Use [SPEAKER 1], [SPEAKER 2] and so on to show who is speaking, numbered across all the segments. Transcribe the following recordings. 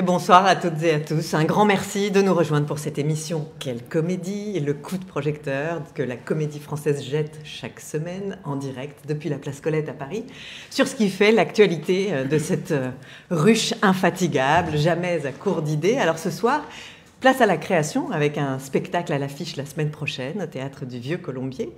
[SPEAKER 1] Et bonsoir à toutes et à tous. Un grand merci de nous rejoindre pour cette émission Quelle comédie et le coup de projecteur que la comédie française jette chaque semaine en direct depuis la place Colette à Paris sur ce qui fait l'actualité euh, de cette euh, ruche infatigable, jamais à court d'idées. Alors ce soir, Place à la création avec un spectacle à l'affiche la semaine prochaine au théâtre du Vieux Colombier,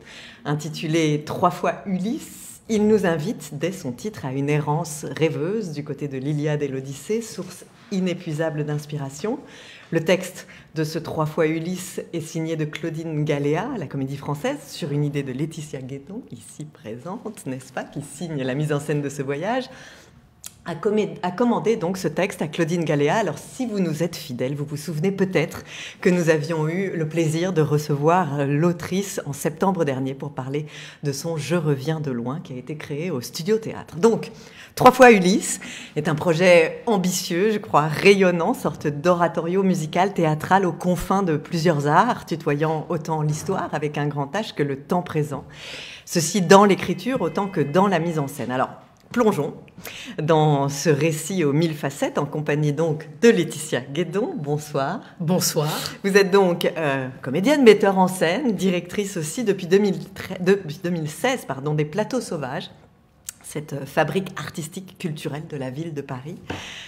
[SPEAKER 1] intitulé Trois fois Ulysse il nous invite, dès son titre, à une errance rêveuse du côté de l'Iliade et l'Odyssée, source inépuisable d'inspiration. Le texte de ce trois fois Ulysse est signé de Claudine Galéa, la comédie française, sur une idée de Laetitia Guéton, ici présente, n'est-ce pas, qui signe la mise en scène de ce voyage a, commandé donc ce texte à Claudine Galéa. Alors si vous nous êtes fidèles, vous vous souvenez peut-être que nous avions eu le plaisir de recevoir l'autrice en septembre dernier pour parler de son Je reviens de loin qui a été créé au Studio Théâtre. Donc, Trois fois Ulysse est un projet ambitieux, je crois, rayonnant, sorte d'oratorio musical théâtral aux confins de plusieurs arts, tutoyant autant l'histoire avec un grand H que le temps présent. Ceci dans l'écriture autant que dans la mise en scène. Alors, Plongeons dans ce récit aux mille facettes en compagnie donc de Laetitia Guédon. Bonsoir.
[SPEAKER 2] Bonsoir.
[SPEAKER 1] Vous êtes donc euh, comédienne, metteur en scène, directrice aussi depuis, 2016 pardon, des Plateaux Sauvages, cette fabrique artistique culturelle de la ville de Paris.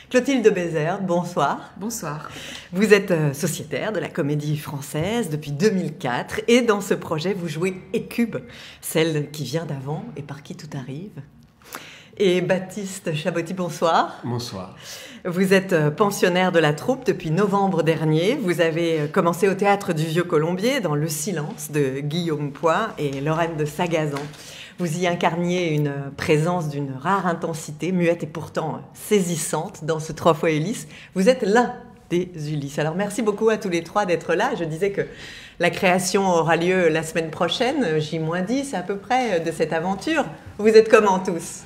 [SPEAKER 1] Clotilde Bézère, bonsoir.
[SPEAKER 2] Bonsoir.
[SPEAKER 1] Vous êtes euh, sociétaire de la comédie française depuis 2004 et dans ce projet vous jouez Écube, celle qui vient d'avant et par qui tout arrive et Baptiste Chabotti, bonsoir.
[SPEAKER 3] Bonsoir.
[SPEAKER 1] Vous êtes euh, pensionnaire de la troupe depuis novembre dernier. Vous avez euh, commencé au théâtre du Vieux Colombier dans Le Silence de Guillaume Poix et Lorraine de Sagazan. Vous y incarniez une présence d'une rare intensité, muette et pourtant saisissante dans ce trois fois Ulysse. Vous êtes l'un des Ulysses. Alors merci beaucoup à tous les trois d'être là. Je disais que la création aura lieu la semaine prochaine, J-10 à peu près de cette aventure. Vous êtes comment tous?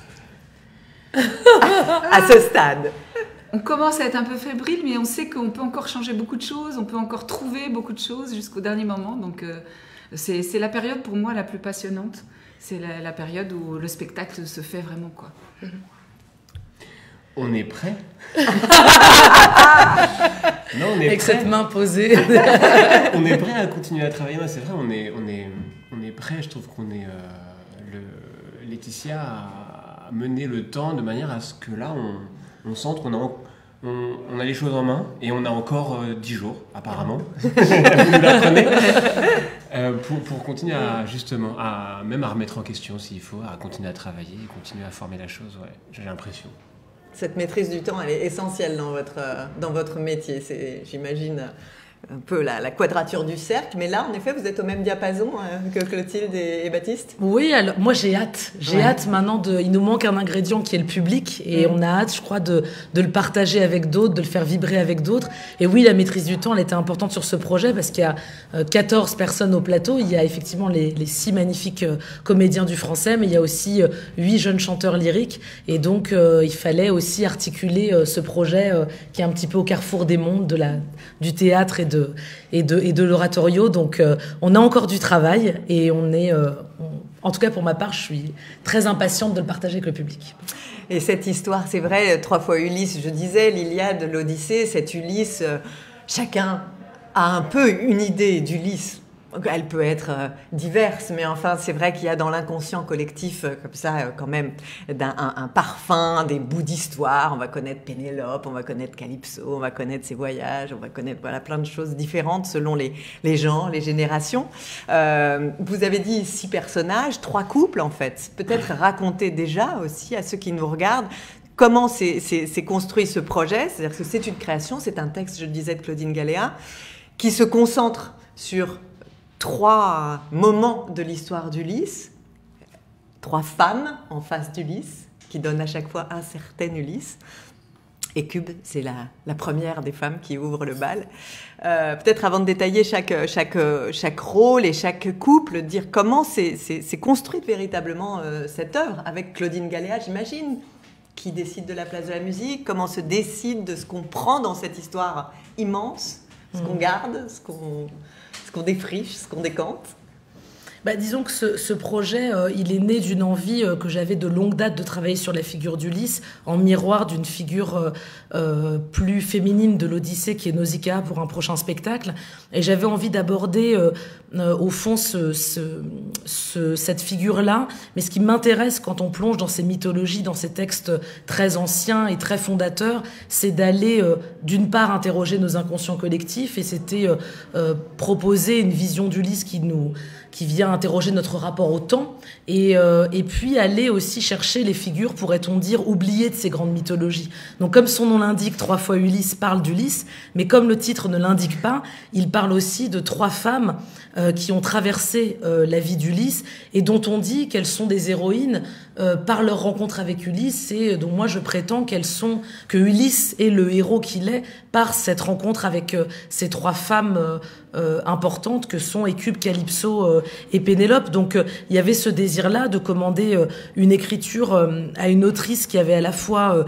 [SPEAKER 1] à ce stade
[SPEAKER 2] on commence à être un peu fébrile, mais on sait qu'on peut encore changer beaucoup de choses, on peut encore trouver beaucoup de choses jusqu'au dernier moment. Donc euh, c'est la période pour moi la plus passionnante. C'est la, période où le spectacle se fait vraiment. quoi.
[SPEAKER 3] On est prêt?
[SPEAKER 2] Non, on est Avec cette main posée.
[SPEAKER 3] on est prêt à continuer à travailler. C'est vrai, on est, on, est, on est prêt. Je trouve qu'on est. Euh, le, Laetitia mener le temps de manière à ce que là, on, on sente qu'on a, on, a les choses en main et on a encore euh, dix 10 jours, apparemment, euh, pour, pour, continuer à, justement, à, même à remettre en question s'il faut, à continuer à travailler et continuer à former la chose, ouais, j'ai l'impression.
[SPEAKER 1] Cette maîtrise du temps, elle est essentielle dans votre, dans votre métier. J'imagine, un peu la, quadrature du cercle. Mais là, en effet, vous êtes au même diapason euh, que Clotilde et, Baptiste?
[SPEAKER 2] Oui, alors moi j'ai hâte. J'ai hâte maintenant de. Il nous manque un ingrédient qui est le public et mm. on a hâte, je crois, de, de le partager avec d'autres, de le faire vibrer avec d'autres. Et oui, la maîtrise du temps, elle était importante sur ce projet parce qu'il y a 14 euh, personnes au plateau. Il y a effectivement les, les six magnifiques euh, comédiens du français, mais il y a aussi huit jeunes chanteurs lyriques. Et donc, il fallait aussi articuler ce projet qui est un petit peu au carrefour des mondes de la, du théâtre et de, et de, et de l'oratorio. Donc, euh, on a encore du travail et on est, euh, en tout cas pour ma part, je suis très impatiente de le partager avec le public.
[SPEAKER 1] Et cette histoire, c'est vrai, trois fois Ulysse, je disais, l'Iliade, l'Odyssée, cette Ulysse, euh, chacun a un peu une idée d'Ulysse elle peut être euh, diverse, mais enfin, c'est vrai qu'il y a dans l'inconscient collectif, euh, comme ça, euh, quand même, un, parfum, des bouts d'histoire. On va connaître Pénélope, on va connaître Calypso, on va connaître ses voyages, on va connaître voilà, plein de choses différentes selon les, les gens, les générations. vous avez dit six personnages, trois couples, en fait. Peut-être raconter déjà aussi à ceux qui nous regardent comment c'est construit ce projet. C'est-à-dire que c'est une création, c'est un texte, je le disais, de Claudine Galéa, qui se concentre sur trois moments de l'histoire d'Ulysse, trois femmes en face d'Ulysse, qui donnent à chaque fois un certain Ulysse. Et Cube, c'est la, première des femmes qui ouvre le bal. Euh, peut-être avant de détailler chaque, chaque, chaque rôle et chaque couple, dire comment c'est construite véritablement euh, cette œuvre avec Claudine Galéa, j'imagine, qui décide de la place de la musique, comment se décide de ce qu'on prend dans cette histoire immense, ce qu'on mm. garde, ce qu'on ce qu'on défriche, ce qu'on décante
[SPEAKER 2] bah, disons que ce, ce projet, euh, il est né d'une envie euh, que j'avais de longue date de travailler sur la figure d'Ulysse, en miroir d'une figure euh, euh, plus féminine de l'Odyssée qui est Nausicaa pour un prochain spectacle. Et j'avais envie d'aborder au fond ce, ce, ce- cette figure-là. Mais ce qui m'intéresse quand on plonge dans ces mythologies, dans ces textes très anciens et très fondateurs, c'est d'aller d'une part interroger nos inconscients collectifs et c'était proposer une vision d'Ulysse qui nous qui vient interroger notre rapport au temps et, euh, et puis aller aussi chercher les figures, pourrait-on dire, oubliées de ces grandes mythologies. Donc comme son nom l'indique, trois fois Ulysse parle d'Ulysse, mais comme le titre ne l'indique pas, il parle aussi de trois femmes euh, qui ont traversé euh, la vie d'Ulysse et dont on dit qu'elles sont des héroïnes euh, par leur rencontre avec Ulysse et dont moi je prétends qu'elles sont que Ulysse est le héros qu'il est par cette rencontre avec ces trois femmes importantes que sont Écube, Calypso et Pénélope. Donc il y avait ce désir-là de commander une écriture à une autrice qui avait à la fois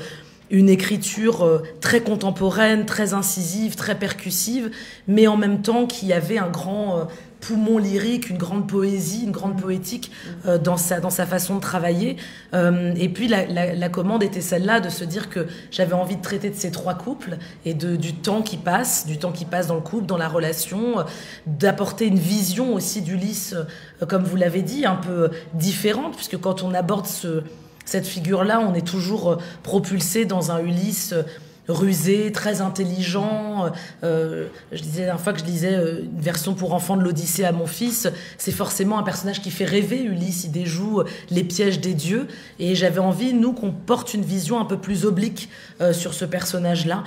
[SPEAKER 2] une écriture très contemporaine, très incisive, très percussive, mais en même temps qui avait un grand poumon lyrique, une grande poésie, une grande poétique euh, dans sa dans sa façon de travailler. Euh, et puis la, la, la commande était celle-là de se dire que j'avais envie de traiter de ces trois couples et de du temps qui passe, du temps qui passe dans le couple, dans la relation, euh, d'apporter une vision aussi d'Ulysse, euh, comme vous l'avez dit, un peu différente, puisque quand on aborde ce cette figure-là, on est toujours euh, propulsé dans un Ulysse euh, rusé, très intelligent. Euh, je disais la dernière fois que je lisais euh, une version pour enfants de l'Odyssée à mon fils. C'est forcément un personnage qui fait rêver Ulysse. Il déjoue euh, les pièges des dieux. Et j'avais envie, nous, qu'on porte une vision un peu plus oblique sur ce personnage-là,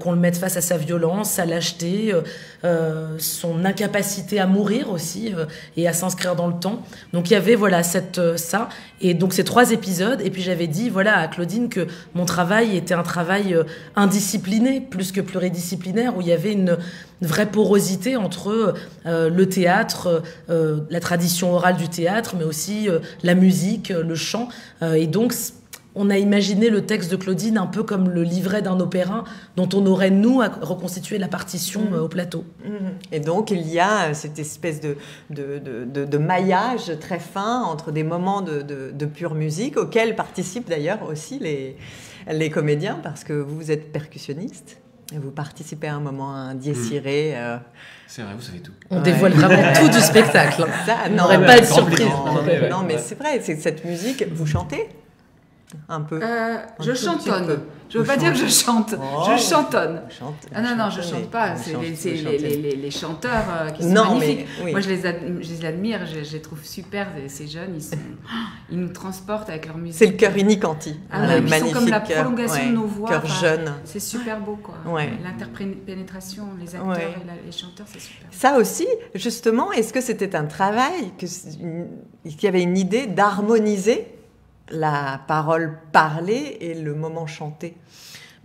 [SPEAKER 2] qu'on le mette face à sa violence, sa lâcheté, son incapacité à mourir aussi et à s'inscrire dans le temps. Donc il y avait voilà cette ça et donc ces trois épisodes et puis j'avais dit voilà à Claudine que mon travail était un travail indiscipliné plus que pluridisciplinaire où il y avait une vraie porosité entre euh, le théâtre, euh, la tradition orale du théâtre, mais aussi euh, la musique, euh, le chant. Euh, et donc, on a imaginé le texte de Claudine un peu comme le livret d'un opéra dont on aurait, nous, à reconstituer la partition euh, au plateau.
[SPEAKER 1] Mhm. Et donc, il y a euh, cette espèce de, de, de, de- maillage très fin entre des moments de pure musique, auxquels participent d'ailleurs aussi les, les comédiens, parce que vous êtes percussionniste. Et vous participez à un moment à un dies irae, euh,
[SPEAKER 3] C'est vrai, vous savez tout.
[SPEAKER 2] On
[SPEAKER 1] Ouais.
[SPEAKER 2] dévoile vraiment tout du spectacle. hein.
[SPEAKER 1] ça,
[SPEAKER 2] On
[SPEAKER 1] non,
[SPEAKER 2] n'aurait
[SPEAKER 3] ouais,
[SPEAKER 2] pas
[SPEAKER 3] grand
[SPEAKER 2] surprise.
[SPEAKER 1] non,
[SPEAKER 3] Non, mais
[SPEAKER 1] c'est vrai, c'est cette musique. Vous chantez un peu
[SPEAKER 4] Euh, je
[SPEAKER 1] tout petit
[SPEAKER 4] chantonne.
[SPEAKER 1] peu.
[SPEAKER 4] Je veux
[SPEAKER 1] Vous
[SPEAKER 4] pas dire que je chante.
[SPEAKER 1] Oh.
[SPEAKER 4] Je chantonne.
[SPEAKER 1] Vous chantez-
[SPEAKER 4] Ah non, non, je
[SPEAKER 1] chantez,
[SPEAKER 4] chante pas. C'est les, chanteurs euh, qui sont
[SPEAKER 1] Non,
[SPEAKER 4] magnifiques.
[SPEAKER 1] mais oui.
[SPEAKER 4] Moi, je les, ad- je les admire, je, les trouve super. Ces- jeunes, ils, sont, ils nous transportent avec leur musique.
[SPEAKER 1] C'est le cœur unique anti.
[SPEAKER 4] Ah
[SPEAKER 1] Un
[SPEAKER 4] ouais, ils sont comme la prolongation de nos voix,
[SPEAKER 1] Cœur
[SPEAKER 4] enfin,
[SPEAKER 1] jeune.
[SPEAKER 4] C'est super beau, quoi.
[SPEAKER 1] Ouais.
[SPEAKER 4] L'interpénétration, les acteurs
[SPEAKER 1] Ouais.
[SPEAKER 4] et la- les chanteurs, c'est super.
[SPEAKER 1] Ça aussi, justement, est-ce que c'était un travail, qu'il y avait une idée d'harmoniser la parole parlée et le moment chanté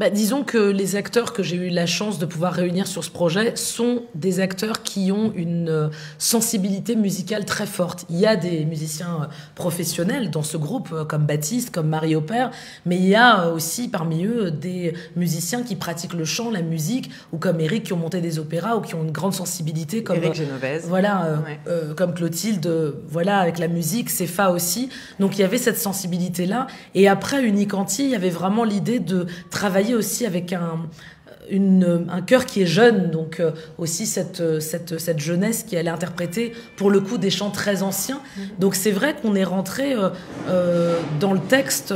[SPEAKER 2] Bah, disons que les acteurs que j'ai eu la chance de pouvoir réunir sur ce projet sont des acteurs qui ont une euh, sensibilité musicale très forte. Il y a des musiciens euh, professionnels dans ce groupe, euh, comme Baptiste, comme Marie Aubert, mais il y a aussi parmi eux des musiciens qui pratiquent le chant, la musique, ou comme Eric qui ont monté des opéras ou qui ont une grande sensibilité, comme euh,
[SPEAKER 1] Genovese.
[SPEAKER 2] voilà, euh,
[SPEAKER 1] Ouais.
[SPEAKER 2] euh, comme Clotilde, voilà, avec la musique, Céphas aussi. Donc il y avait cette sensibilité-là. Et après, Unicanti, il y avait vraiment l'idée de travailler aussi avec un, une, un cœur qui est jeune, donc euh, aussi cette, euh, cette, cette jeunesse qui allait interpréter pour le coup des chants très anciens. Donc c'est vrai qu'on est rentré euh, euh, dans le texte.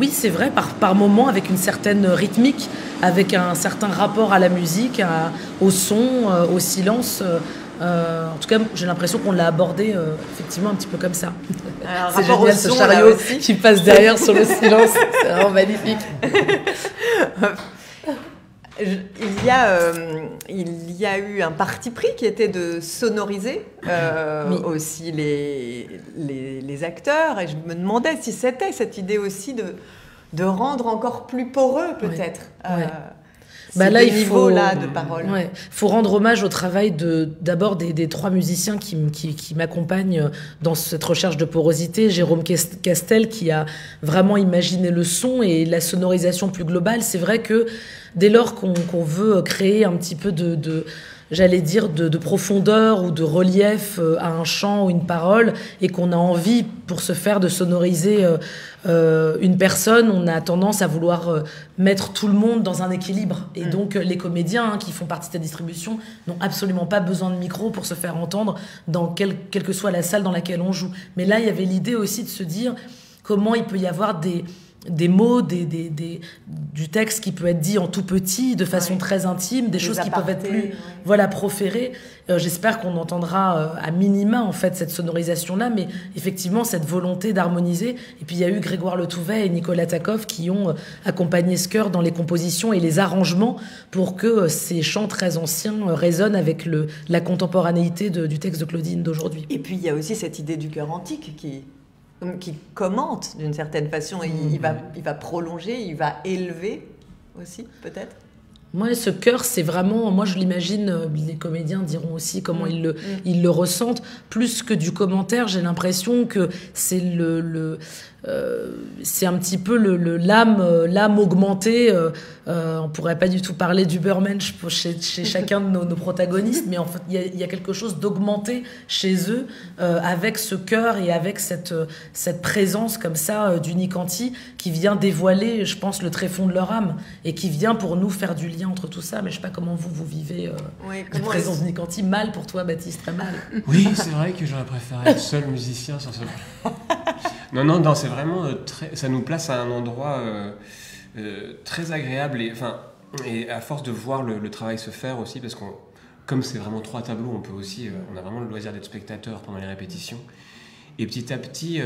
[SPEAKER 2] oui, c'est vrai, par, par moments, avec une certaine rythmique, avec un certain rapport à la musique, à- au son, au silence. Euh, euh, en tout cas, j'ai l'impression qu'on l'a abordé euh, effectivement un petit peu comme ça.
[SPEAKER 1] Un
[SPEAKER 2] C'est génial ce chariot
[SPEAKER 1] aussi.
[SPEAKER 2] qui passe derrière sur le silence. C'est vraiment magnifique.
[SPEAKER 1] Il y, a, euh, il y a eu un parti pris qui était de sonoriser euh,
[SPEAKER 2] Oui.
[SPEAKER 1] aussi les, les, les acteurs. Et je me demandais si c'était cette idée aussi de, de rendre encore plus poreux, peut-être, euh,
[SPEAKER 2] Bah là, il faut-
[SPEAKER 1] niveaux-là de parole.
[SPEAKER 2] Ouais, faut rendre hommage au travail de d'abord des, des trois musiciens qui, qui, qui m'accompagnent dans cette recherche de porosité. Jérôme Cas- Castel qui a vraiment imaginé le son et la sonorisation plus globale. C'est vrai que dès lors qu'on qu'on veut créer un petit peu de, de j'allais dire, de, profondeur ou de relief euh, à un chant ou une parole, et qu'on a envie, pour se faire, de sonoriser euh, euh, une personne, on a tendance à vouloir mettre tout le monde dans un équilibre. Et mm. donc, les comédiens hein, qui font partie de cette distribution n'ont absolument pas besoin de micro pour se faire entendre dans quelle que soit la salle dans laquelle on joue. Mais là, il y avait l'idée aussi de se dire comment il peut y avoir des des mots, des, des, du texte qui peut être dit en tout petit, de façon très intime, des, choses qui peuvent être plus voilà, proférées. Euh, j'espère qu'on entendra euh, à minima en fait cette sonorisation-là, mais effectivement cette volonté d'harmoniser. Et puis il y a eu Grégoire Letouvet et Nicolas Takov qui ont euh, accompagné ce chœur dans les compositions et les arrangements pour que ces chants très anciens résonnent avec le, la contemporanéité du texte de Claudine d'aujourd'hui.
[SPEAKER 1] Et puis il y a aussi cette idée du cœur antique qui qui commente d'une certaine façon. Il, va, il va prolonger, il va élever aussi, peut-être?
[SPEAKER 2] Moi, ce cœur, c'est vraiment, moi je l'imagine, euh, les comédiens diront aussi comment mm. ils, le, mm. ils le ressentent. Plus que du commentaire, j'ai l'impression que c'est le, le, euh, c'est un petit peu le, l'âme, euh, l'âme augmentée. Euh, euh, on pourrait pas du tout parler d'Ubermensch chez, chez chacun de nos, nos, protagonistes, mais en fait, il y, y, a quelque chose d'augmenté chez eux euh, avec ce cœur et avec cette, cette présence comme ça du Nicanti qui vient dévoiler, je pense, le tréfonds de leur âme et qui vient pour nous faire du lien entre tout ça. Mais je sais pas comment vous, vous vivez oui, la présence de Nicanti. Mal pour toi, Baptiste, très mal.
[SPEAKER 3] Oui, c'est vrai que j'aurais préféré être seul musicien sur ce non, non, non, vraiment euh, ça nous place à un endroit euh, euh, très agréable et enfin et à force de voir le, travail se faire aussi parce qu'on comme c'est vraiment trois tableaux, on peut aussi on a vraiment le loisir d'être spectateur pendant les répétitions. Et petit à petit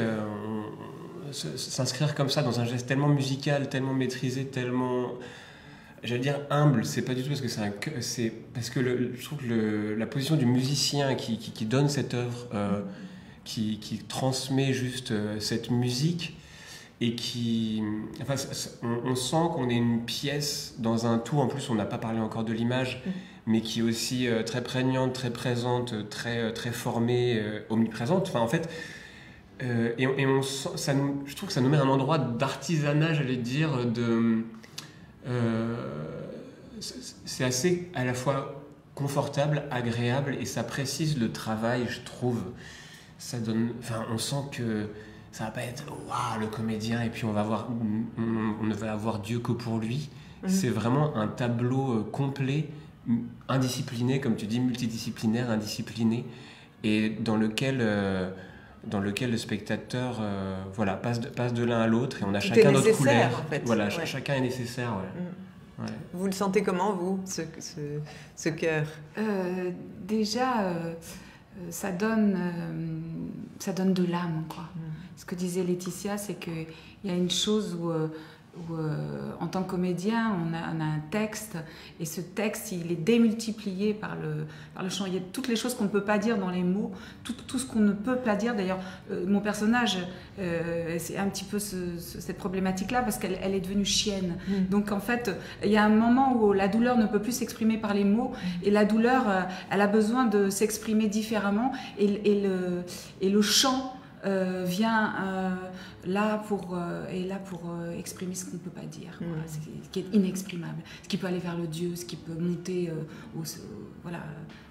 [SPEAKER 3] s'inscrire comme ça dans un geste tellement musical, tellement maîtrisé, tellement j'allais dire humble, c'est pas du tout parce que c'est parce que je trouve que la position du musicien qui, qui, donne cette œuvre qui, transmet juste euh, cette musique et qui. Enfin, on, sent qu'on est une pièce dans un tout. En plus, on n'a pas parlé encore de l'image, mm. mais qui est aussi euh, très prégnante, très présente, très, euh, très formée, omniprésente. Enfin, en fait. et, on, ça nous, je trouve que ça nous met un endroit d'artisanat, j'allais dire, de. c'est assez à la fois confortable, agréable, et ça précise le travail, je trouve ça donne, enfin, on sent que ça va pas être waouh le comédien et puis on va voir, on, ne va avoir Dieu que pour lui. Mhm. C'est vraiment un tableau euh, complet, indiscipliné, comme tu dis, multidisciplinaire, indiscipliné, et dans lequel euh, dans lequel le spectateur euh, voilà, passe de, passe de l'un à l'autre et on a chacun notre couleur.
[SPEAKER 1] En fait.
[SPEAKER 3] Voilà, chacun est nécessaire. Mm.
[SPEAKER 1] Vous le sentez comment, vous, ce, ce, ce cœur?
[SPEAKER 4] Déjà, euh, ça donne, euh, ça donne de l'âme. Quoi. Mm. Ce que disait Laetitia, c'est qu'il y a une chose où euh, où, euh, en tant que comédien, on a, un texte, et ce texte, il est démultiplié par le, par le chant. Il y a toutes les choses qu'on ne peut pas dire dans les mots, tout, tout ce qu'on ne peut pas dire. D'ailleurs, euh, mon personnage, euh, c'est un petit peu cette problématique-là, parce qu'elle elle est devenue chienne. Mm. Donc, en fait, il y a un moment où la douleur ne peut plus s'exprimer par les mots, et la douleur, elle a besoin de s'exprimer différemment, et, et, le, et le chant euh, vient euh, là pour, euh, est là pour exprimer ce qu'on ne peut pas dire, mm. ce qui est inexprimable, ce qui peut aller vers le Dieu, ce qui peut monter au, voilà,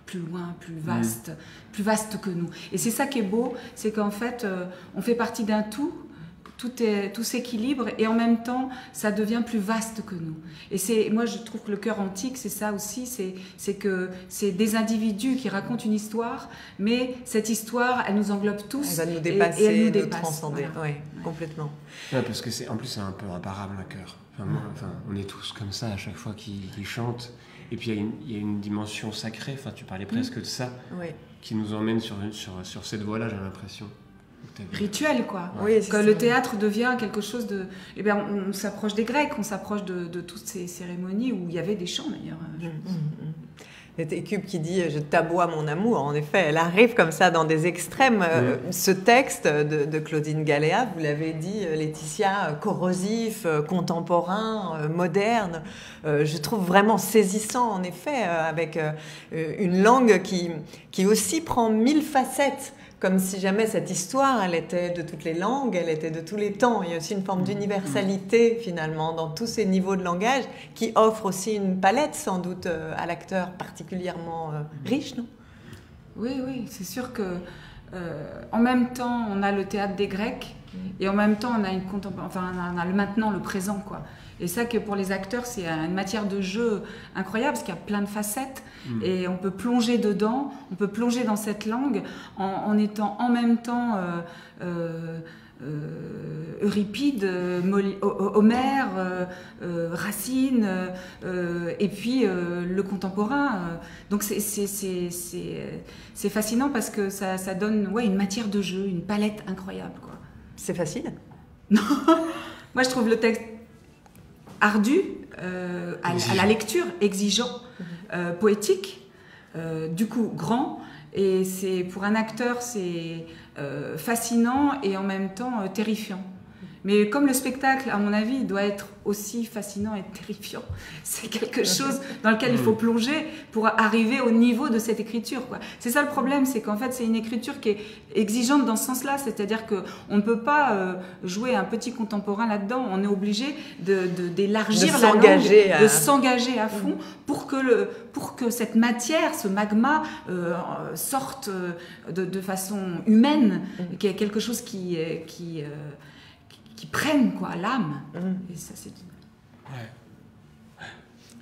[SPEAKER 4] plus loin, plus vaste, mm. plus vaste que nous. Et c'est ça qui est beau, c'est qu'en fait, on fait partie d'un tout tout, est, tout s'équilibre et en même temps, ça devient plus vaste que nous. Et c'est, moi, je trouve que le cœur antique, c'est ça aussi, c'est, c'est que c'est des individus qui racontent une histoire, mais cette histoire, elle nous englobe tous.
[SPEAKER 1] Elle va nous dépasser, et, elle nous, dépasse, transcender, oui, complètement.
[SPEAKER 3] parce que c'est, en plus, c'est un peu imparable, un cœur. Enfin, on est tous comme ça à chaque fois qu'ils, chantent. Et puis il y, a une dimension sacrée, enfin, tu parlais presque de ça, qui nous emmène sur, sur, sur cette voie-là, j'ai l'impression
[SPEAKER 4] rituel, quoi. que le théâtre devient quelque chose de. Eh bien, on, s'approche des Grecs, on s'approche de, toutes ces cérémonies où il y avait des chants d'ailleurs. Mmh, mmh,
[SPEAKER 1] mmh. C'était Cube qui dit Je t'aboie mon amour. En effet, elle arrive comme ça dans des extrêmes. Euh, ce texte de, Claudine Galéa, vous l'avez dit, euh, Laetitia, euh, corrosif, contemporain, moderne. je trouve vraiment saisissant, en effet, avec une langue qui, qui aussi prend mille facettes comme si jamais cette histoire, elle était de toutes les langues, elle était de tous les temps. Il y a aussi une forme d'universalité finalement dans tous ces niveaux de langage qui offre aussi une palette sans doute euh, à l'acteur particulièrement euh, riche, non?
[SPEAKER 4] Oui, oui, c'est sûr que euh, en même temps on a le théâtre des Grecs et en même temps on a une enfin on a, maintenant le présent quoi. Et ça que pour les acteurs c'est une matière de jeu incroyable parce qu'il y a plein de facettes. Mm. Et on peut plonger dedans, on peut plonger dans cette langue en, étant en même temps euh, euh, euh, Euripide, Homère, Racine, et puis le contemporain. Donc c'est fascinant parce que ça, ça, donne ouais, une matière de jeu, une palette incroyable.
[SPEAKER 1] C'est facile?
[SPEAKER 4] Non, moi je trouve le texte ardu à, à, la lecture, exigeant. Mm-hmm. Euh, poétique, euh, du coup grand. Et c'est pour un acteur, c'est euh, fascinant et en même temps terrifiant. Mais comme le spectacle, à mon avis, doit être aussi fascinant et terrifiant, c'est quelque chose dans lequel il faut plonger pour arriver au niveau de cette écriture. C'est ça le problème, c'est qu'en fait, c'est une écriture qui est exigeante dans ce sens-là, c'est-à-dire qu'on ne peut pas euh, jouer un petit contemporain là-dedans, on est obligé d'élargir de, la langue, de s'engager à fond pour que, le, pour que cette matière, ce magma, euh, sorte euh, de, de, façon humaine, mm. qui est quelque chose qui... qui qui prennent quoi l'âme. Mmh. Et ça, c'est.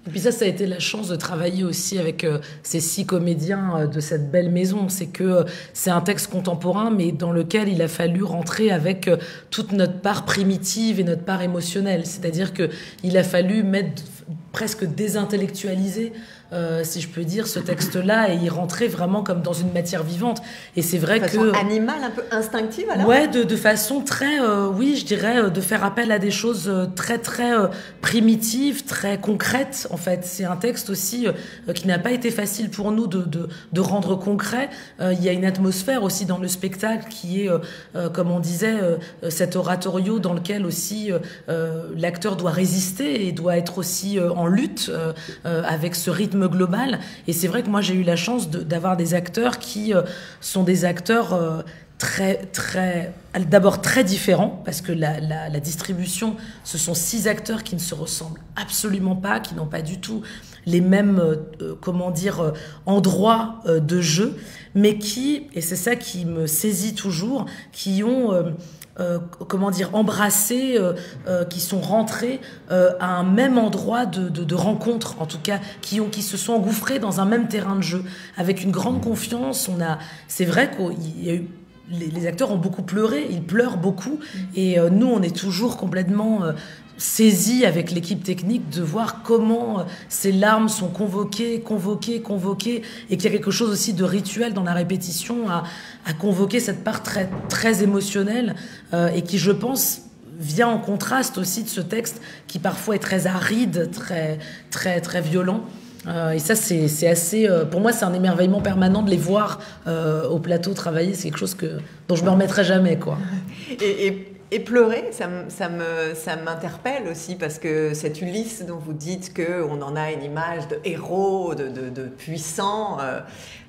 [SPEAKER 2] Et puis ça, ça a été la chance de travailler aussi avec euh, ces six comédiens euh, de cette belle maison. C'est que euh, c'est un texte contemporain, mais dans lequel il a fallu rentrer avec toute notre part primitive et notre part émotionnelle. C'est-à-dire que il a fallu mettre presque désintellectualiser euh, si je peux dire, ce texte-là et y rentrer vraiment comme dans une matière vivante. Et c'est vrai
[SPEAKER 1] de façon
[SPEAKER 2] que
[SPEAKER 1] animale, un peu instinctive alors?
[SPEAKER 2] Ouais, de, de façon très, euh, oui, je dirais, euh, de faire appel à des choses très très primitives, très concrètes. En fait, c'est un texte aussi qui n'a pas été facile pour nous de, de, de rendre concret. Il y a une atmosphère aussi dans le spectacle qui est, comme on disait, cet oratorio dans lequel aussi l'acteur doit résister et doit être aussi en lutte avec ce rythme global. Et c'est vrai que moi, j'ai eu la chance d'avoir des acteurs qui euh, sont des acteurs euh, très, très, d'abord très différents, parce que la, la, distribution, ce sont six acteurs qui ne se ressemblent absolument pas, qui n'ont pas du tout les mêmes, euh, comment dire, endroits de jeu, mais qui, et c'est ça qui me saisit toujours, qui ont euh, comment dire, embrassés, euh, euh, qui sont rentrés à un même endroit de, rencontre, en tout cas, qui, ont, qui se sont engouffrés dans un même terrain de jeu, avec une grande confiance. On a, c'est vrai qu'il y a eu les, acteurs ont beaucoup pleuré, ils pleurent beaucoup, et nous, on est toujours complètement saisi avec l'équipe technique de voir comment euh, ces larmes sont convoquées, convoquées, convoquées, et qu'il y a quelque chose aussi de rituel dans la répétition à, convoquer cette part très, très émotionnelle euh, et qui, je pense, vient en contraste aussi de ce texte qui parfois est très aride, très, très, très violent. Euh, et ça, c'est assez. pour moi, c'est un émerveillement permanent de les voir au plateau travailler. C'est quelque chose que, dont je me remettrai jamais, quoi.
[SPEAKER 1] Et, et et pleurer, ça, ça, m'interpelle aussi parce que cette Ulysse dont vous dites qu'on en a une image de héros, de, de, de puissant, euh,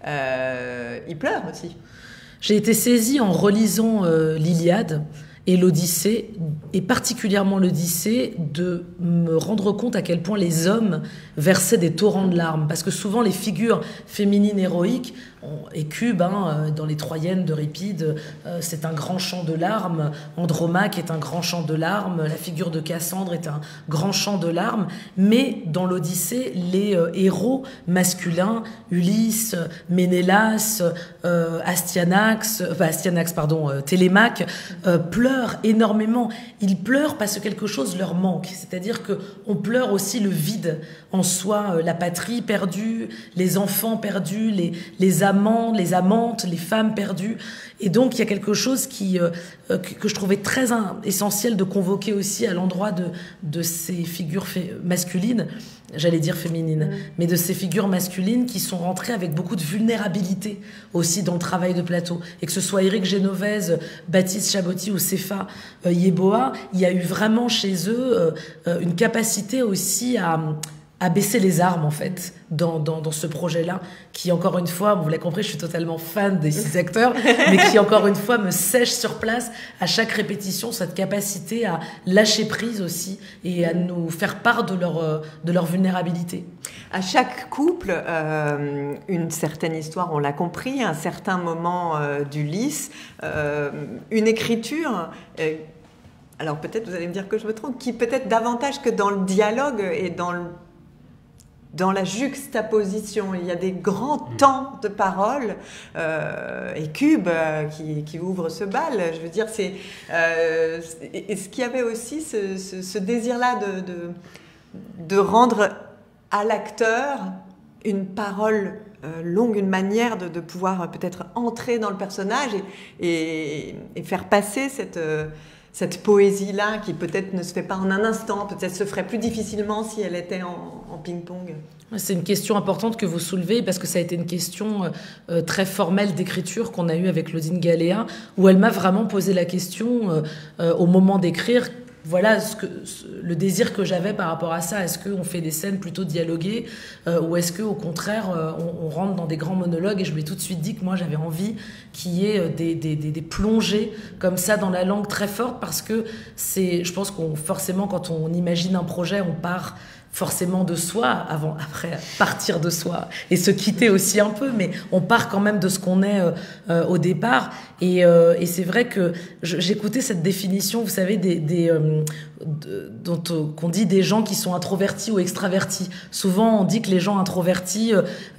[SPEAKER 1] euh, il pleure aussi.
[SPEAKER 2] J'ai été saisie en relisant euh, l'Iliade et l'Odyssée, et particulièrement l'Odyssée, de me rendre compte à quel point les hommes versaient des torrents de larmes. Parce que souvent, les figures féminines héroïques et Cube, hein, euh, dans les Troyennes de euh, c'est un grand chant de larmes. Andromaque est un grand chant de larmes. La figure de Cassandre est un grand chant de larmes. Mais dans l'Odyssée, les euh, héros masculins, Ulysse, Ménélas, Astyanax, enfin Astyanax, pardon, Télémaque, pleurent énormément. Ils pleurent parce que quelque chose leur manque. C'est-à-dire que on pleure aussi le vide en soi, la patrie perdue, les enfants perdus, les, les amants, les amantes, les femmes perdues. Et donc, il y a quelque chose qui, euh, euh, que je trouvais très essentiel de convoquer aussi à l'endroit de, de ces figures masculines, j'allais dire féminines, mm. mais de ces figures masculines qui sont rentrées avec beaucoup de vulnérabilité aussi dans le travail de plateau. Et que ce soit Éric Génovèse, Baptiste Chabotti ou Sefa euh, Yeboa, il y a eu vraiment chez eux une capacité aussi à à baisser les armes en fait dans, dans, dans ce projet-là qui encore une fois, vous l'avez compris, je suis totalement fan des six acteurs, mais qui encore une fois me sèche sur place à chaque répétition cette capacité à lâcher prise aussi et à nous faire part de leur, euh, de leur vulnérabilité.
[SPEAKER 1] À chaque couple, euh, une certaine histoire, on l'a compris, un certain moment euh, d'Ulysse, euh, une écriture. alors peut-être vous allez me dire que je me trompe, qui peut-être davantage que dans le dialogue et dans le dans la juxtaposition, il y a des grands temps de parole euh, et Cube euh, qui, qui ouvre ce bal. Je veux dire, c'est euh, est-ce qu'il y avait aussi ce, ce- ce désir-là de, de, de rendre à l'acteur une parole euh, longue, une manière de, de pouvoir peut-être entrer dans le personnage et, et- et faire passer cette, cette poésie-là qui peut-être ne se fait pas en un instant, peut-être se ferait plus difficilement si elle était en, ping-pong.
[SPEAKER 2] C'est une question importante que vous soulevez parce que ça a été une question euh, euh, très formelle d'écriture qu'on a eue avec Claudine Galéa, où elle m'a vraiment posé la question euh, au moment d'écrire. Voilà ce que, le désir que j'avais par rapport à ça. Est-ce qu'on fait des scènes plutôt dialoguées euh, ou est-ce qu'au contraire euh, on, rentre dans des grands monologues Et je lui ai tout de suite dit que moi j'avais envie qu'il y ait euh, des, des, des, plongées comme ça dans la langue très fortes parce que c'est, je pense qu'on forcément quand on imagine un projet, on part forcément de soi avant après partir de soi et se quitter aussi un peu mais on part quand même de ce qu'on est euh, euh, au départ. Et, euh, et c'est vrai que j'écoutais cette définition vous savez des, des euh, dont euh, qu'on dit des gens qui sont introvertis ou extravertis. Souvent on dit que les gens introvertis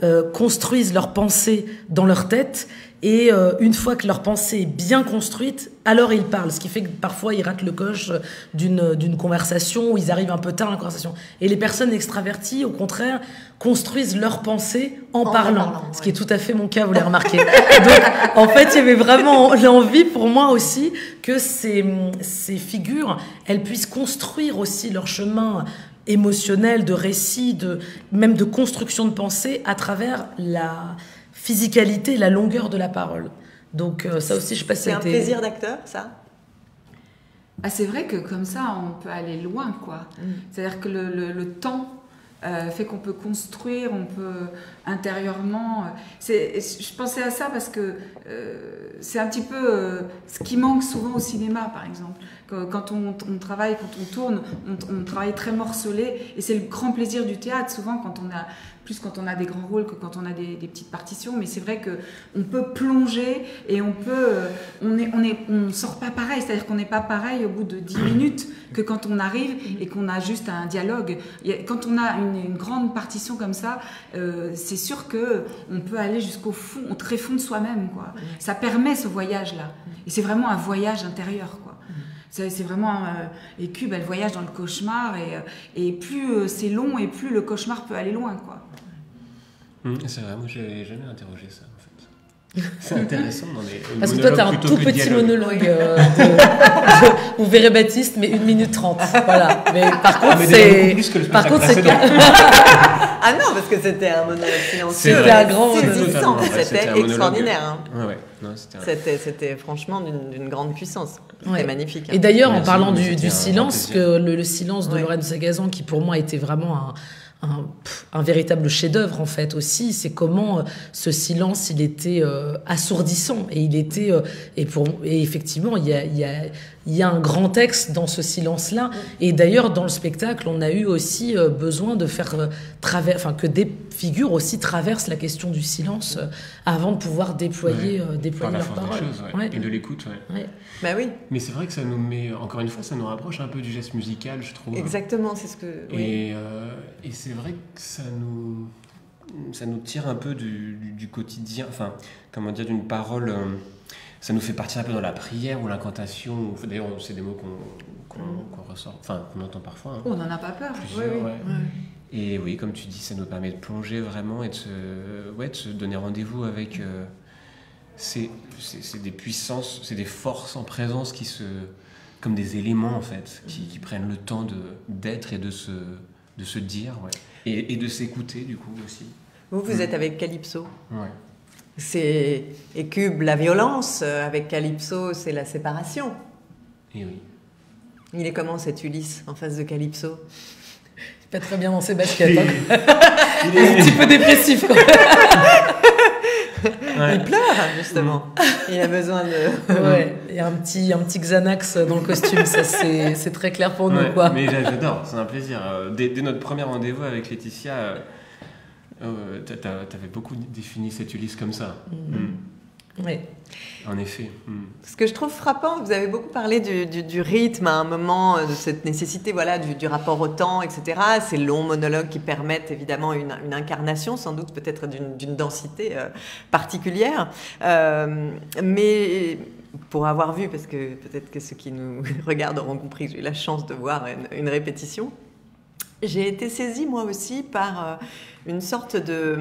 [SPEAKER 2] euh, construisent leurs pensées dans leur tête et euh, une fois que leur pensée est bien construite, alors ils parlent. Ce qui fait que parfois ils ratent le coche d'une d'une conversation ou ils arrivent un peu tard à la conversation. Et les personnes extraverties, au contraire, construisent leur pensée en,
[SPEAKER 1] En
[SPEAKER 2] parlant.
[SPEAKER 1] parlant,
[SPEAKER 2] ce qui
[SPEAKER 1] ouais.
[SPEAKER 2] est tout à fait mon cas, vous l'avez remarqué. Donc, en fait, il y avait vraiment l'envie pour moi aussi que ces, ces figures, elles puissent construire aussi leur chemin émotionnel, de récit, de, même de construction de pensée à travers la physicalité, la longueur de la parole. Donc euh, ça aussi, je sais pas si
[SPEAKER 1] C'est un
[SPEAKER 2] été-
[SPEAKER 1] plaisir d'acteur, ça?
[SPEAKER 4] Ah, c'est vrai que comme ça, on peut aller loin, quoi. C'est-à-dire que le, le- le temps euh, fait qu'on peut construire, on peut intérieurement. euh, c'est, je pensais à ça parce que euh, c'est un petit peu euh, ce qui manque souvent au cinéma, par exemple. Quand on, on travaille, quand on tourne, on, on travaille très morcelé, et c'est le grand plaisir du théâtre. Souvent, quand on a plus quand on a des grands rôles que quand on a des, petites partitions, mais c'est vrai que on peut plonger et on peut, euh, on est, on est, on sort pas pareil, c'est-à-dire qu'on n'est pas pareil au bout de 10 minutes que quand on arrive et qu'on a juste un dialogue. Quand on a une, grande partition comme ça, euh, c'est sûr que on peut aller jusqu'au fond, au très de soi-même, quoi. Ça permet ce voyage-là, et c'est vraiment un voyage intérieur, quoi. C'est vraiment. euh, et Cube, elle voyage dans le cauchemar, et, euh, et plus c'est long, et plus le cauchemar peut aller loin, quoi.
[SPEAKER 3] Hum, C'est vrai, moi j'avais jamais interrogé ça en fait. C'est intéressant dans les
[SPEAKER 2] Parce que toi, t'as un
[SPEAKER 3] monologues
[SPEAKER 2] tout petit
[SPEAKER 3] dialogue.
[SPEAKER 2] monologue. euh, de- vous verrez Baptiste, mais 1 minute 30. Voilà. Mais par contre,
[SPEAKER 3] Ah, mais beaucoup
[SPEAKER 2] c'est. Par contre, c'est
[SPEAKER 1] Ah non, parce que c'était un monologue silencieux.
[SPEAKER 2] C'était un grand monologue.
[SPEAKER 3] c'était un
[SPEAKER 1] extraordinaire. hein.
[SPEAKER 3] Ouais, ouais. Non, c'était un-
[SPEAKER 1] franchement d'une, grande puissance. C'était
[SPEAKER 2] Ouais.
[SPEAKER 1] magnifique. hein.
[SPEAKER 2] Et d'ailleurs, en parlant
[SPEAKER 3] mais
[SPEAKER 2] du, du
[SPEAKER 3] un
[SPEAKER 2] silence, que le, le silence de. Lorraine Sagazan, qui pour moi était vraiment un, un, véritable chef-d'œuvre en fait aussi, c'est comment euh, ce silence il était euh, assourdissant et il était euh, et pour et effectivement il y a, il y a il y a un grand texte dans ce silence-là. Et d'ailleurs, dans le spectacle, on a eu aussi euh, besoin de faire euh, travers, enfin que des figures aussi traversent la question du silence euh, avant de pouvoir déployer,
[SPEAKER 3] Ouais.
[SPEAKER 2] euh, déployer leur parole.
[SPEAKER 3] ouais.
[SPEAKER 2] Ouais.
[SPEAKER 3] Et de l'écoute, ouais.
[SPEAKER 2] Ouais.
[SPEAKER 1] Bah oui,
[SPEAKER 3] Mais c'est vrai que ça nous met, encore une fois, ça nous rapproche un peu du geste musical, je trouve.
[SPEAKER 1] exactement, c'est ce que. oui.
[SPEAKER 3] Et, euh, et c'est vrai que ça nous, ça nous tire un peu du, du- du quotidien, enfin, comment dire, d'une parole. euh, ça nous fait partir un peu dans la prière ou l'incantation. D'ailleurs, c'est des mots qu'on qu'on- ressort, enfin, qu'on entend parfois. hein.
[SPEAKER 4] On n'en a pas peur.
[SPEAKER 1] Oui,
[SPEAKER 3] ouais. Et oui, comme tu dis, ça nous permet de plonger vraiment et de se, ouais, de se donner rendez-vous avec. euh, c'est c'est- c'est des puissances, c'est des forces en présence qui se. comme des éléments en fait, qui, qui prennent le temps d'être et de se, de se dire, ouais. Et, et de s'écouter du coup aussi.
[SPEAKER 1] Vous, vous êtes avec Calypso.
[SPEAKER 3] Ouais.
[SPEAKER 1] C'est et Cube, la violence. euh, Avec Calypso, c'est la séparation.
[SPEAKER 3] Et oui.
[SPEAKER 1] Il est comment cet Ulysse en face de Calypso?
[SPEAKER 2] Pas très bien dans ses baskets. Hein. Il est un petit peu dépressif. Quoi.
[SPEAKER 1] Il pleure, justement. Il a besoin de.
[SPEAKER 2] Ouais, il y a un petit, un petit Xanax dans le costume, ça c'est très clair pour nous. Quoi.
[SPEAKER 3] Mais j'adore, c'est un plaisir. Euh, dès, notre premier rendez-vous avec Laetitia, euh, euh tu avais beaucoup défini cette Ulysse comme ça. Mm. Mm.
[SPEAKER 2] Oui.
[SPEAKER 3] En effet. Hmm.
[SPEAKER 1] Ce que je trouve frappant, vous avez beaucoup parlé du, rythme à un moment, euh, de cette nécessité voilà, du, rapport au temps, etc. Ces longs monologues qui permettent évidemment une, incarnation, sans doute peut-être d'une densité euh, particulière. Euh, mais pour avoir vu, parce que peut-être que ceux qui nous regardent auront compris j'ai eu la chance de voir une, répétition, j'ai été saisie moi aussi par une sorte de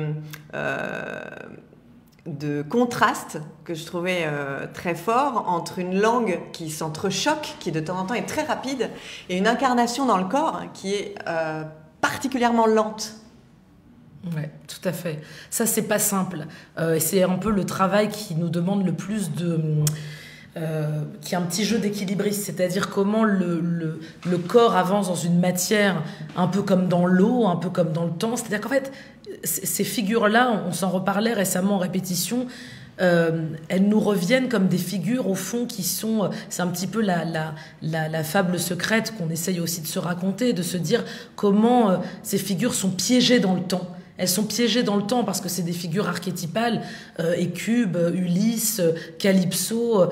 [SPEAKER 1] de contraste que je trouvais euh, très fort entre une langue qui s'entrechoque, qui de temps en temps est très rapide, et une incarnation dans le corps qui est euh, particulièrement lente.
[SPEAKER 2] Oui, tout à fait. Ça, c'est pas simple. Euh, c'est un peu le travail qui nous demande le plus de. qui est un petit jeu d'équilibriste, c'est-à-dire comment le, le, corps avance dans une matière un peu comme dans l'eau, un peu comme dans le temps. C'est-à-dire qu'en fait, ces figures-là, on s'en reparlait récemment en répétition, euh, elles nous reviennent comme des figures au fond qui sont, euh, c'est un petit peu la, la, fable secrète qu'on essaye aussi de se raconter, de se dire comment euh, ces figures sont piégées dans le temps. Elles sont piégées dans le temps parce que c'est des figures archétypales. Euh, Écube, Ulysse, Calypso,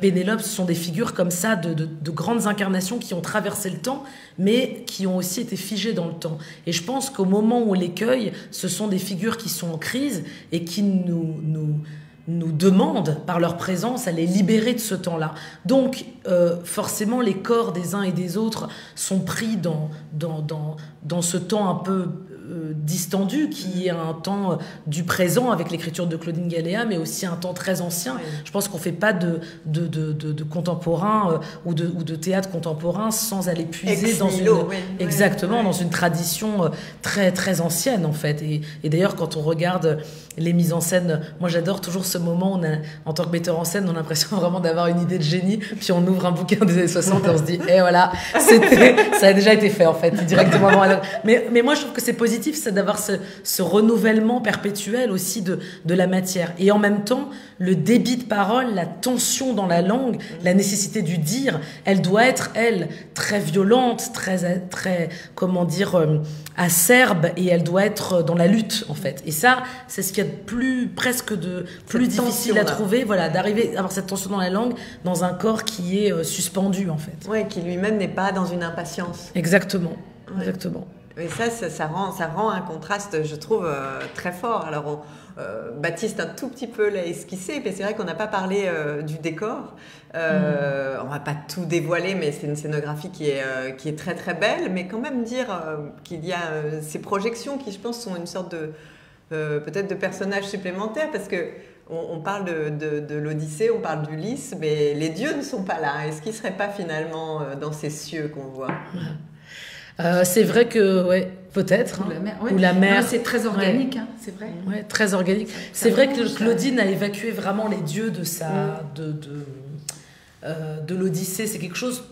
[SPEAKER 2] Pénélope, ce sont des figures comme ça de, de, grandes incarnations qui ont traversé le temps, mais qui ont aussi été figées dans le temps. Et je pense qu'au moment où on les cueille, ce sont des figures qui sont en crise et qui nous, demandent par leur présence à les libérer de ce temps-là. Donc euh, forcément les corps des uns et des autres sont pris dans, ce temps un peu euh, distendu, qui est un temps euh, du présent avec l'écriture de Claudine Galéa, mais aussi un temps très ancien. Je pense qu'on ne fait pas de, de, de, de, contemporain euh, ou, de, ou de théâtre contemporain sans aller puiser dans une, exactement, dans une tradition très, très ancienne, en fait. Et, et d'ailleurs, quand on regarde les mises en scène, moi j'adore toujours ce moment où on a, en tant que metteur en scène, on a l'impression vraiment d'avoir une idée de génie, puis on ouvre un bouquin des années 60 et on se dit, et eh, voilà, ça a déjà été fait en fait, directement. Mais, mais moi je trouve que c'est positif c'est d'avoir ce, renouvellement perpétuel aussi de, de la matière. Et en même temps, le débit de parole, la tension dans la langue, la nécessité du dire, elle doit être, elle, très violente, très, très comment dire, euh, acerbe, et elle doit être dans la lutte, en fait. Et ça, c'est ce qu'il y a de plus, presque de plus difficile à trouver, voilà, d'arriver à avoir cette tension dans la langue, dans un corps qui est euh, suspendu, en fait.
[SPEAKER 1] Oui, qui lui-même n'est pas dans une impatience.
[SPEAKER 2] Exactement. Exactement.
[SPEAKER 1] Et ça, ça, rend, ça rend un contraste, je trouve, euh, très fort. Alors, euh, Baptiste un tout petit peu l'a esquissé, mais c'est vrai qu'on n'a pas parlé euh, du décor. Euh, mm. On va pas tout dévoiler, mais c'est une scénographie qui est, qui est très très belle, mais quand même dire qu'il y a ces projections qui, je pense, sont une sorte de peut-être de personnages supplémentaires, parce que on, parle de, de, l'Odyssée, on parle d'Ulysse, mais les dieux ne sont pas là. Est-ce qu'ils ne seraient pas finalement dans ces cieux qu'on voit?
[SPEAKER 2] Euh, c'est vrai que, ouais, peut-être.
[SPEAKER 4] Ou la mer. c'est très organique, hein, c'est vrai.
[SPEAKER 2] Ouais, très organique. C'est vrai que Claudine a évacué vraiment les dieux de sa, mm. de, de, euh, de l'Odyssée. C'est quelque chose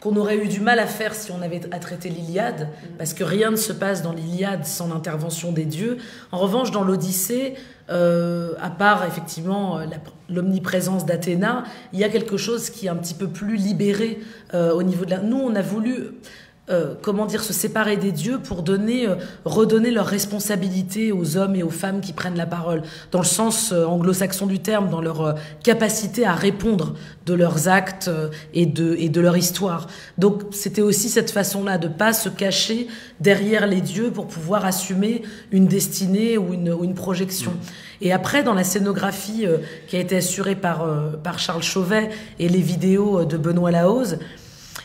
[SPEAKER 2] qu'on aurait eu du mal à faire si on avait à traiter l'Iliade, mm. parce que rien ne se passe dans l'Iliade sans l'intervention des dieux. En revanche, dans l'Odyssée, euh, à part effectivement l'omniprésence d'Athéna, il y a quelque chose qui est un petit peu plus libéré au niveau de la... Nous, on a voulu euh, comment dire, se séparer des dieux pour donner, euh, redonner leur responsabilité aux hommes et aux femmes qui prennent la parole, dans le sens euh, anglo-saxon du terme, dans leur capacité à répondre de leurs actes et de, et de leur histoire. Donc c'était aussi cette façon-là, de pas se cacher derrière les dieux pour pouvoir assumer une destinée ou une, ou une projection. Mmh. Et après, dans la scénographie qui a été assurée par, par Charles Chauvet et les vidéos de Benoît Lahoz,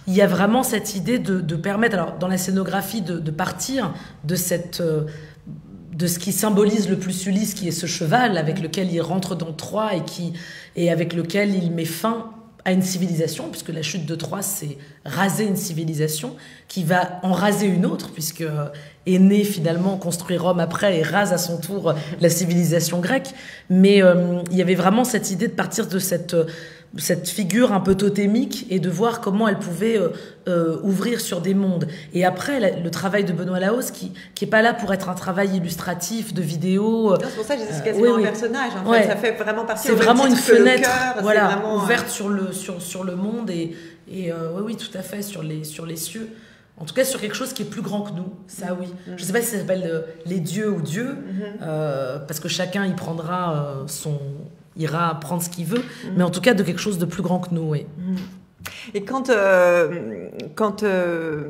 [SPEAKER 2] il y a vraiment cette idée de, permettre, alors dans la scénographie, de, partir de cette euh, de ce qui symbolise le plus Ulysse, qui est ce cheval avec lequel il rentre dans Troie et qui et avec lequel il met fin à une civilisation, puisque la chute de Troie, c'est raser une civilisation, qui va en raser une autre, puisque est né finalement construire Rome après et rase à son tour la civilisation grecque. Mais euh, il y avait vraiment cette idée de partir de cette cette figure un peu totémique et de voir comment elle pouvait euh, euh, ouvrir sur des mondes. Et après, le travail de Benoît Laos, qui qui est pas là pour être un travail illustratif de vidéo.
[SPEAKER 1] Euh, c'est pour ça que c'est quasiment un personnage. En fait. Ça fait vraiment partie.
[SPEAKER 2] C'est vraiment une fenêtre, voilà, ouverte sur le sur sur le monde et et oui oui tout à fait sur les sur les cieux. En tout cas, sur quelque chose qui est plus grand que nous, ça oui. Mm-hmm. Je ne sais pas si ça s'appelle les dieux ou Dieu, mm-hmm. parce que chacun y prendra son, ira prendre ce qu'il veut, mm. mais en tout cas de quelque chose de plus grand que nous, oui. Mm.
[SPEAKER 1] Et quand, euh, quand euh,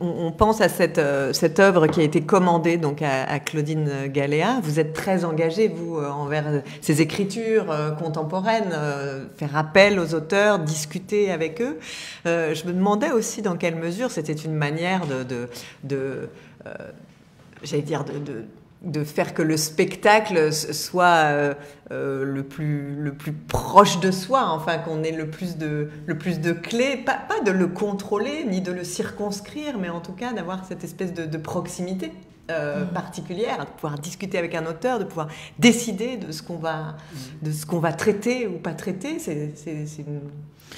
[SPEAKER 1] on, pense à cette, euh, cette œuvre qui a été commandée donc à, Claudine Galéa, vous êtes très engagé, vous, envers ces écritures contemporaines, faire appel aux auteurs, discuter avec eux. je me demandais aussi dans quelle mesure c'était une manière de, de, de j'allais dire, de de faire que le spectacle soit euh, euh, le, plus, le plus proche de soi, enfin qu'on ait le plus de, le plus de clés, pas, pas, de le contrôler ni de le circonscrire, mais en tout cas d'avoir cette espèce de, proximité euh, mmh. particulière, de pouvoir discuter avec un auteur, de pouvoir décider de ce qu'on va, de ce qu'on va traiter ou pas traiter. C'est une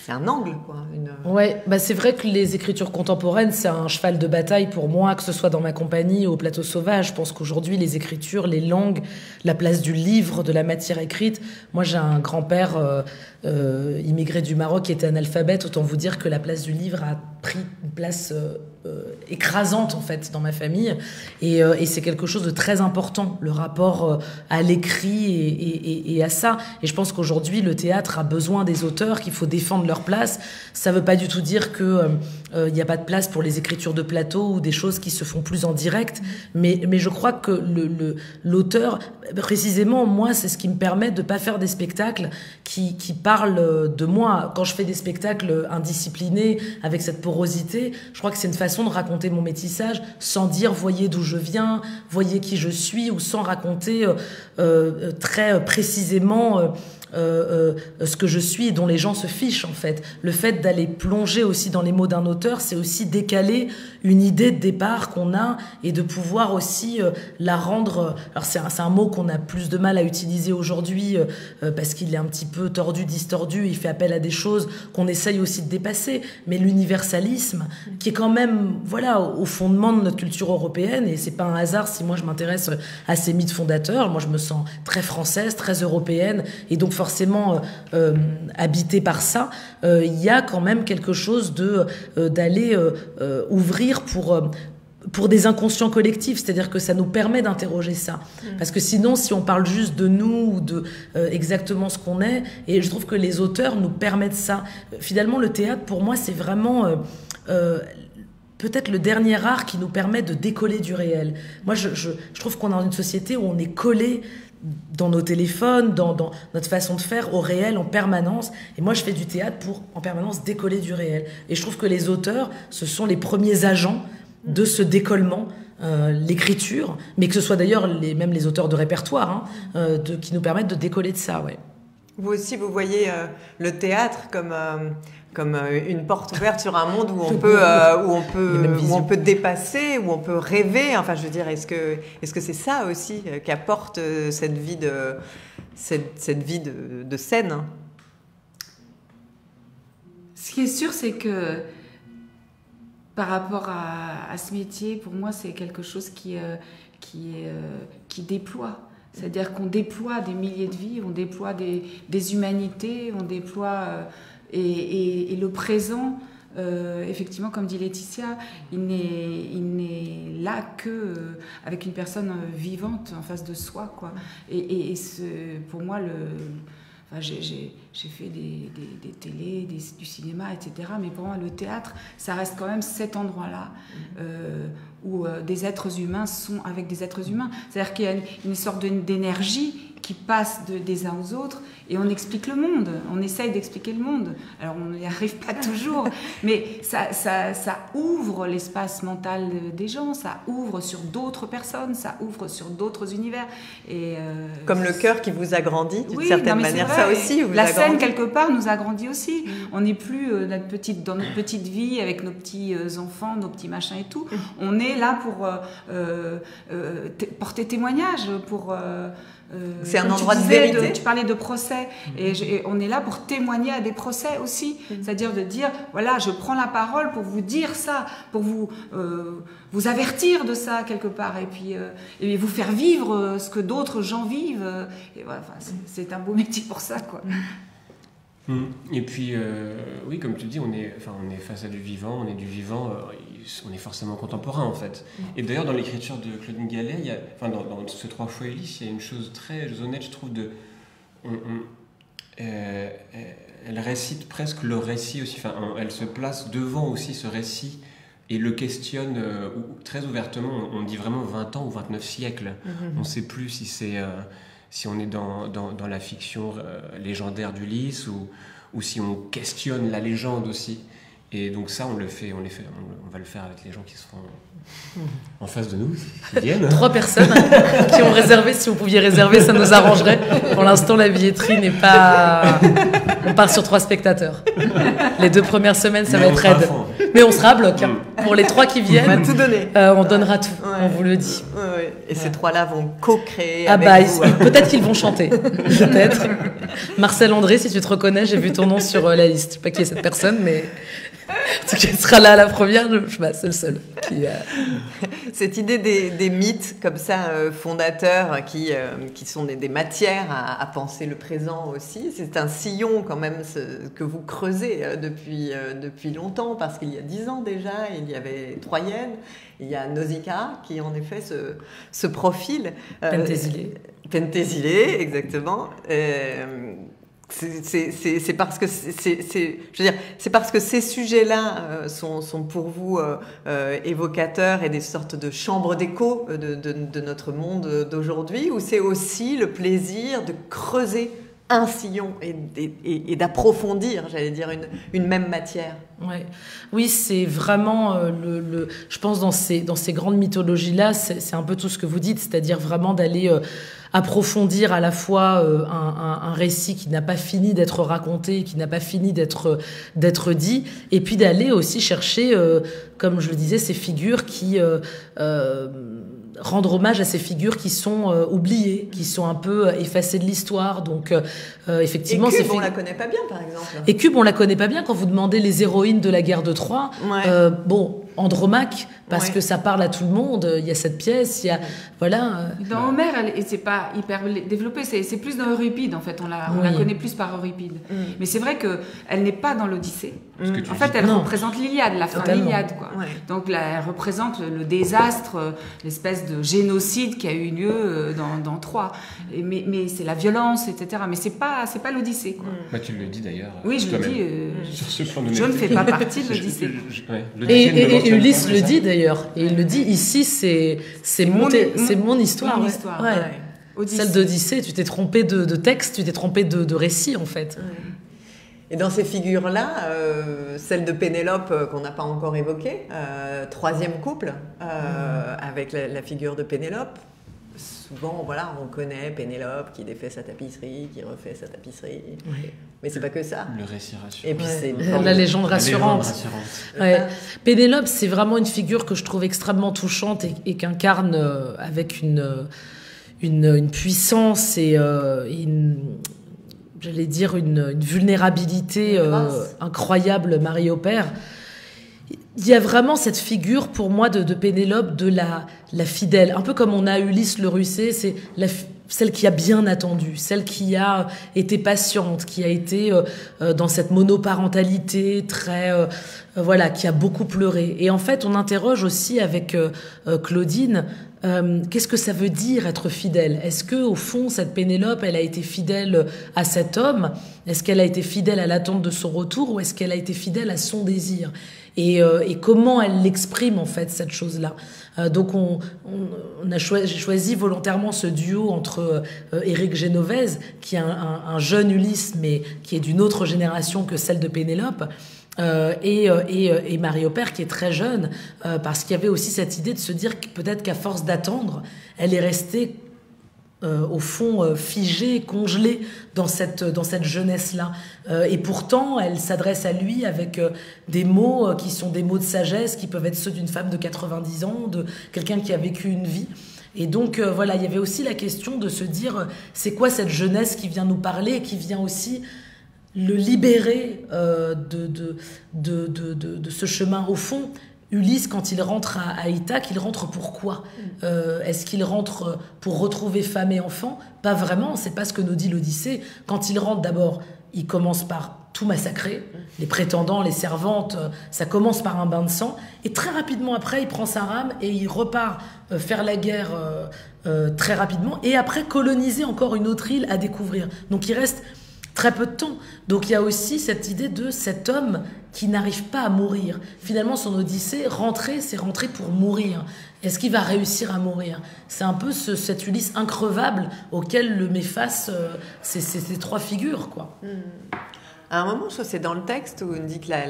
[SPEAKER 1] c'est un angle, quoi.
[SPEAKER 2] Une... Ouais, bah c'est vrai que les écritures contemporaines, c'est un cheval de bataille pour moi, que ce soit dans ma compagnie ou au plateau sauvage. Je pense qu'aujourd'hui, les écritures, les langues, la place du livre, de la matière écrite. Moi, j'ai un grand-père euh, euh, immigré du Maroc qui était analphabète. Autant vous dire que la place du livre a pris une place euh, écrasante, en fait, dans ma famille. Et, c'est quelque chose de très important, le rapport à l'écrit et, et, et, à ça. Et je pense qu'aujourd'hui, le théâtre a besoin des auteurs, qu'il faut défendre leur place. Ça ne veut pas du tout dire que euh, euh, il n'y a pas de place pour les écritures de plateau ou des choses qui se font plus en direct. Mais, mais je crois que l'auteur, le, précisément, moi, c'est ce qui me permet de ne pas faire des spectacles qui, qui parlent de moi. Quand je fais des spectacles indisciplinés, avec cette porosité, je crois que c'est une façon de raconter mon métissage sans dire voyez d'où je viens, voyez qui je suis, ou sans raconter euh, très précisément euh, euh, ce que je suis et dont les gens se fichent en fait. Le fait d'aller plonger aussi dans les mots d'un auteur, c'est aussi décaler une idée de départ qu'on a et de pouvoir aussi euh, la rendre. Alors c'est un, un, mot qu'on a plus de mal à utiliser aujourd'hui parce qu'il est un petit peu tordu, distordu, il fait appel à des choses qu'on essaye aussi de dépasser. Mais l'universalisme, qui est quand même voilà au fondement de notre culture européenne et c'est pas un hasard si moi je m'intéresse à ces mythes fondateurs. Moi je me sens très française, très européenne et donc forcément euh, euh, habité par ça, euh, il y a quand même quelque chose de d'aller ouvrir pour pour des inconscients collectifs, c'est-à-dire que ça nous permet d'interroger ça. Mm. Parce que sinon, si on parle juste de nous ou de exactement ce qu'on est, et je trouve que les auteurs nous permettent ça. Finalement, le théâtre, pour moi, c'est vraiment peut-être le dernier art qui nous permet de décoller du réel. Moi, je, je, je trouve qu'on est dans une société où on est collé dans nos téléphones, dans, notre façon de faire au réel en permanence. Et moi, je fais du théâtre pour en permanence décoller du réel. Et je trouve que les auteurs, ce sont les premiers agents de ce décollement. Euh, l'écriture, mais que ce soit d'ailleurs même les auteurs de répertoire, hein, euh, qui nous permettent de décoller de ça. Ouais.
[SPEAKER 1] Vous aussi, vous voyez euh, le théâtre comme comme euh, une porte ouverte sur un monde où on peut, euh, où on peut, où on peut dépasser, où on peut rêver. Enfin, je veux dire, est-ce que, est-ce que c'est ça aussi euh, qu'apporte cette vie de, cette, cette vie de, de scène?
[SPEAKER 4] Ce qui est sûr, c'est que par rapport à, à, ce métier, pour moi, c'est quelque chose qui, qui, qui déploie. C'est-à-dire qu'on déploie des milliers de vies, on déploie des, des humanités, on déploie et, le présent, euh, effectivement, comme dit Laetitia, il n'est là que euh, avec une personne euh, vivante en face de soi, quoi. Et, pour moi, le, j'ai fait des, des, télés, du cinéma, etc. Mais pour moi, le théâtre, ça reste quand même cet endroit-là où des êtres humains sont avec des êtres humains. C'est-à-dire qu'il y a une, une sorte d'énergie qui passe de, des uns aux autres et on explique le monde, on essaye d'expliquer le monde. Alors on n'y arrive pas toujours, mais ça, ça, ça ouvre l'espace mental des gens, ça ouvre sur d'autres personnes, ça ouvre sur d'autres univers. Et
[SPEAKER 1] euh, Comme le cœur qui vous agrandit d'une certaine manière, ça aussi. Vous
[SPEAKER 4] La scène quelque part nous agrandit aussi. Mm. On n'est plus euh, notre petite, dans notre petite vie avec nos petits euh, enfants, nos petits machins et tout. Mm. On est là pour porter témoignage, pour euh,
[SPEAKER 1] c'est un endroit
[SPEAKER 4] tu
[SPEAKER 1] de
[SPEAKER 4] disais,
[SPEAKER 1] vérité.
[SPEAKER 4] tu parlais de procès, et, je- et on est là pour témoigner à des procès aussi. C'est-à-dire de dire, voilà, je prends la parole pour vous dire ça, pour vous, euh, vous avertir de ça quelque part, et puis euh, et vous faire vivre ce que d'autres gens vivent. Et voilà, c'est- c'est un beau métier pour ça, quoi.
[SPEAKER 3] Mm. Et puis, euh, oui, comme tu dis, on est, enfin, on est face à du vivant, on est du vivant, euh, on est forcément contemporain en fait. Et d'ailleurs, dans l'écriture de Claudine Gallet, il y a, enfin, dans, dans ce trois fois Ulysse, il y a une chose très honnête, je trouve, de. on- on- euh, elle récite presque le récit aussi, enfin, elle se place devant aussi ce récit et le questionne très ouvertement. On, on dit vraiment 20 ans ou 29 siècles. On ne sait plus si c'est. Si on est dans, dans, dans la fiction euh, légendaire d'Ulysse ou, ou si on questionne la légende aussi. Et donc ça, on le fait, on, les fait, on, va le faire avec les gens qui seront en face de nous, qui viennent.
[SPEAKER 2] Trois personnes qui ont réservé. Si vous pouviez réserver, ça nous arrangerait. Pour l'instant, la billetterie n'est pas. On part sur trois spectateurs. Les deux premières semaines, ça
[SPEAKER 3] Mais
[SPEAKER 2] va être raide. Mais on sera à bloc. hein. Pour les trois qui
[SPEAKER 1] On va
[SPEAKER 2] viennent,
[SPEAKER 1] tout donner.
[SPEAKER 2] euh, on donnera tout.
[SPEAKER 1] Ouais.
[SPEAKER 2] On vous le dit.
[SPEAKER 1] Ouais. Et ces trois-là vont co-créer
[SPEAKER 2] Ah bah,
[SPEAKER 1] hein.
[SPEAKER 2] peut-être qu'ils vont chanter. Peut-être. Marcel André, si tu te reconnais, j'ai vu ton nom sur euh, la liste. Je sais pas qui est cette personne, mais cas, il sera là à la première. Je, je- bah, c'est le seul. Qui, euh,
[SPEAKER 1] Cette idée des, des mythes comme ça euh, fondateurs qui, euh, qui sont des, des matières à, à penser le présent aussi, c'est un sillon quand même ce- que vous creusez euh, depuis, depuis longtemps parce qu'il y a dix ans déjà, il y avait Troyenne, il y a Nausicaa qui en effet se, se profile.
[SPEAKER 2] Pentésilée.
[SPEAKER 1] Pentésilée, exactement. C'est- parce que c'est- je veux dire c'est parce que ces sujets-là euh, sont, pour vous euh, euh, évocateurs et des sortes de chambres d'écho de, notre monde d'aujourd'hui ou c'est aussi le plaisir de creuser un sillon et, d'approfondir j'allais dire une, même matière?
[SPEAKER 2] Oui, c'est vraiment le, Je pense dans ces, dans ces grandes mythologies-là, c'est c'est un peu tout ce que vous dites, c'est-à-dire vraiment d'aller approfondir à la fois euh, un, un- un récit qui n'a pas fini d'être raconté, qui n'a pas fini d'être d'être dit, et puis d'aller aussi chercher, euh, comme je le disais, ces figures qui euh, euh, rendre hommage à ces figures qui sont euh, oubliées, qui sont un peu effacées de l'histoire. Donc, euh,
[SPEAKER 1] et
[SPEAKER 2] effectivement, ces
[SPEAKER 1] Cube, on la connaît pas bien par exemple
[SPEAKER 2] et Cube, on la connaît pas bien quand vous demandez les héroïnes de la guerre de Troie.
[SPEAKER 1] Ouais.
[SPEAKER 2] Euh, bon, Andromaque, parce
[SPEAKER 1] Ouais.
[SPEAKER 2] que ça parle à tout le monde. Il y a cette pièce, il y a voilà. euh,
[SPEAKER 4] Dans Homère, elle, et c'est pas hyper développé, c'est c'est plus dans Euripide en fait, on la, on la
[SPEAKER 2] Oui.
[SPEAKER 4] connaît plus par Euripide.
[SPEAKER 1] Mm.
[SPEAKER 4] Mais c'est vrai que elle n'est pas dans l'Odyssée.
[SPEAKER 3] Ce que tu
[SPEAKER 4] En fait,
[SPEAKER 3] dis.
[SPEAKER 4] elle
[SPEAKER 2] Non.
[SPEAKER 4] représente l'Iliade, la fin de l'Iliade. quoi.
[SPEAKER 1] Ouais.
[SPEAKER 4] Donc là, elle représente le, le désastre, euh, l'espèce de génocide qui a eu lieu euh, dans, dans Troie. Et mais mais c'est la violence, etc. Mais c'est pas, c'est pas l'Odyssée. quoi.
[SPEAKER 3] Bah, tu le dis d'ailleurs.
[SPEAKER 4] Oui, je le dis. euh,
[SPEAKER 3] Sur ce plan de
[SPEAKER 4] je ne fais pas partie de l'Odyssée.
[SPEAKER 3] je- je- ouais,
[SPEAKER 2] Et, Ulysse le dit d'ailleurs, et il le dit ici, c'est c'est mon,
[SPEAKER 4] mon-
[SPEAKER 2] té-
[SPEAKER 4] mon-
[SPEAKER 2] c'est mon histoire.
[SPEAKER 4] mon
[SPEAKER 2] ouais.
[SPEAKER 4] histoire,
[SPEAKER 2] Ouais.
[SPEAKER 1] Ouais.
[SPEAKER 4] Odyssée.
[SPEAKER 2] Celle d'Odyssée, tu t'es trompé de, de texte, tu t'es trompé de, de récit en fait.
[SPEAKER 1] Et dans ces figures-là, euh, celle de Pénélope euh, qu'on n'a pas encore évoquée, euh, troisième couple euh, avec la, la figure de Pénélope. Souvent, voilà, on connaît Pénélope qui défait sa tapisserie, qui refait sa tapisserie,
[SPEAKER 2] Ouais.
[SPEAKER 1] mais c'est pas que ça.
[SPEAKER 3] Le récit rassurant.
[SPEAKER 1] Et puis
[SPEAKER 2] Ouais.
[SPEAKER 1] c'est une
[SPEAKER 2] La légende
[SPEAKER 3] La légende
[SPEAKER 2] rassurante.
[SPEAKER 3] rassurante.
[SPEAKER 2] Ouais. Pénélope, c'est vraiment une figure que je trouve extrêmement touchante et, et qu'incarne avec une, une, une puissance et euh, une, j'allais dire, une, une vulnérabilité euh, incroyable, Marie au Père. Il y a vraiment cette figure pour moi de, de Pénélope, de la, la fidèle. Un peu comme on a Ulysse le Russé, c'est la celle qui a bien attendu, celle qui a été patiente, qui a été euh, euh, dans cette monoparentalité très, euh, voilà, qui a beaucoup pleuré. Et en fait, on interroge aussi avec Claudine, qu'est-ce que ça veut dire être fidèle? Est-ce que au fond, cette Pénélope, elle a été fidèle à cet homme? Est-ce qu'elle a été fidèle à l'attente de son retour ou est-ce qu'elle a été fidèle à son désir? Et comment elle l'exprime en fait cette chose-là? Euh, donc on, on, a choisi, j'ai choisi volontairement ce duo entre euh, Éric Génovèse, qui est un, un- un jeune Ulysse, mais qui est d'une autre génération que celle de Pénélope. euh, et, euh, et, euh, et Marie Aubert qui est très jeune, euh, parce qu'il y avait aussi cette idée de se dire que peut-être qu'à force d'attendre, elle est restée euh, au fond euh, figée, congelée dans cette, dans cette jeunesse-là. Euh, et pourtant, elle s'adresse à lui avec des mots qui sont des mots de sagesse, qui peuvent être ceux d'une femme de 90 ans, de quelqu'un qui a vécu une vie. Et donc voilà, il y avait aussi la question de se dire c'est quoi cette jeunesse qui vient nous parler et qui vient aussi le libérer de, de, de, de, ce chemin au fond. Ulysse, quand il rentre à, à Ithaque, il rentre pourquoi mm. Est-ce qu'il rentre pour retrouver femme et enfant? Pas vraiment, c'est pas ce que nous dit l'Odyssée. Quand il rentre d'abord, il commence par tout massacré. Les prétendants, les servantes, euh, ça commence par un bain de sang. Et très rapidement après, il prend sa rame et il repart euh, faire la guerre euh, très rapidement. Et après, coloniser encore une autre île à découvrir. Donc il reste très peu de temps. Donc il y a aussi cette idée de cet homme qui n'arrive pas à mourir. Finalement, son Odyssée, rentrer, c'est rentrer pour mourir. Est-ce qu'il va réussir à mourir? C'est un peu ce, cet Ulysse increvable auquel le met face ces, ces, trois figures, quoi. Hmm.
[SPEAKER 1] À un moment, je c'est dans le texte où on dit que la,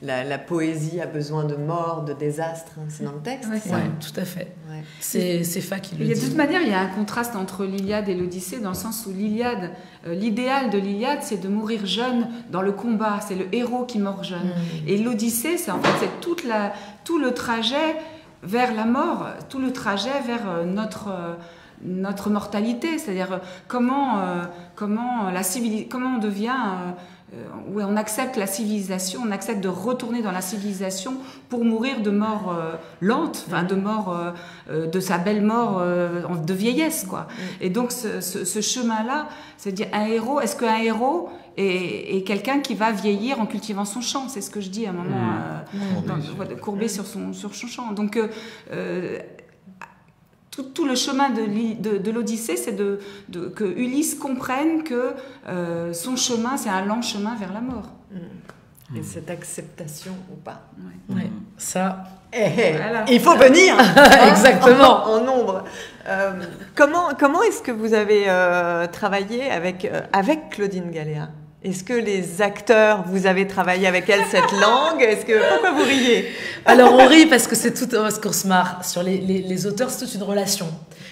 [SPEAKER 1] la, la, poésie a besoin de mort, de désastre. Hein. C'est dans le texte
[SPEAKER 2] Oui, tout à fait. C'est Fa qui le
[SPEAKER 4] dit.
[SPEAKER 2] De
[SPEAKER 4] toute manière, il y a un contraste entre l'Iliade et l'Odyssée, dans le sens où l'Iliade, euh, l'idéal de l'Iliade, c'est de mourir jeune dans le combat. C'est le héros qui meurt jeune. Mm. Et l'Odyssée, c'est en fait toute la, tout le trajet vers la mort, tout le trajet vers euh, notre... Euh, notre mortalité, c'est-à-dire comment, comment, la comment on devient euh, où on accepte la civilisation, on accepte de retourner dans la civilisation pour mourir de mort euh, lente, enfin de mort, euh, de sa belle mort de vieillesse, quoi. Mm. Et donc ce, chemin-là, c'est dire un héros. Est-ce qu'un héros est, quelqu'un qui va vieillir en cultivant son champ C'est ce que je dis à un moment, mm. courbé sur son sur son champ. Donc tout, le chemin de, de, l'Odyssée, c'est de, que Ulysse comprenne que euh, son chemin, c'est un lent chemin vers la mort.
[SPEAKER 1] Et cette acceptation ou pas.
[SPEAKER 2] Ouais. Ça.
[SPEAKER 1] Eh, eh, il faut venir
[SPEAKER 2] Exactement
[SPEAKER 1] en, nombre. Euh, comment comment est-ce que vous avez euh, travaillé avec, avec Claudine Galéa? Est-ce que les acteurs, vous avez travaillé avec elles cette langue? Est-ce que pourquoi vous riez?
[SPEAKER 2] Alors on rit parce que c'est tout parce qu'on se marre. Sur les, les, auteurs, c'est toute une relation.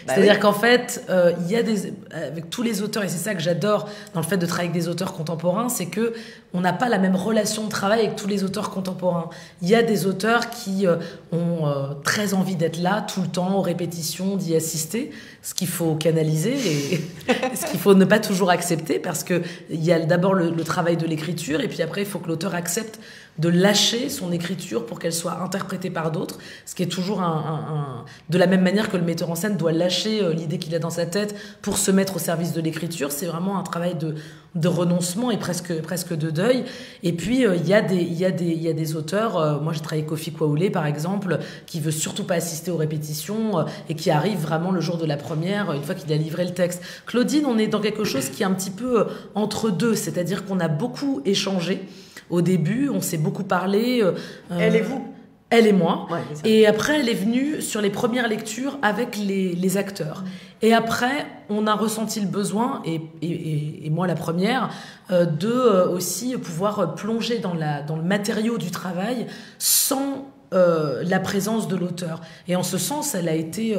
[SPEAKER 2] Bah C'est-à-dire qu'en fait, euh, il y a des avec tous les auteurs et c'est ça que j'adore dans le fait de travailler avec des auteurs contemporains, c'est que on n'a pas la même relation de travail avec tous les auteurs contemporains. Il y a des auteurs qui euh, ont euh, très envie d'être là tout le temps, aux répétitions, d'y assister, ce qu'il faut canaliser et ce qu'il faut ne pas toujours accepter parce qu'il y a d'abord le, travail de l'écriture et puis après il faut que l'auteur accepte de lâcher son écriture pour qu'elle soit interprétée par d'autres, ce qui est toujours un, de la même manière que le metteur en scène doit lâcher euh, l'idée qu'il a dans sa tête pour se mettre au service de l'écriture. C'est vraiment un travail de, de renoncement et presque, presque de deuil. Et puis, euh, il y, a des, y, a des, y a des auteurs, euh, moi j'ai travaillé Kofi Kwaoulé par exemple, qui veut surtout pas assister aux répétitions euh, et qui arrive vraiment le jour de la première, une fois qu'il a livré le texte. Claudine, on est dans quelque chose qui est un petit peu entre deux, c'est-à-dire qu'on a beaucoup échangé. Au début, on s'est beaucoup parlé.
[SPEAKER 1] Elle et vous
[SPEAKER 2] elle et moi. et après, elle est venue sur les premières lectures avec les, acteurs. Et après, on a ressenti le besoin, et, et, moi la première, euh, de euh, aussi pouvoir plonger dans, la, dans le matériau du travail sans euh, la présence de l'auteur. Et en ce sens, elle a été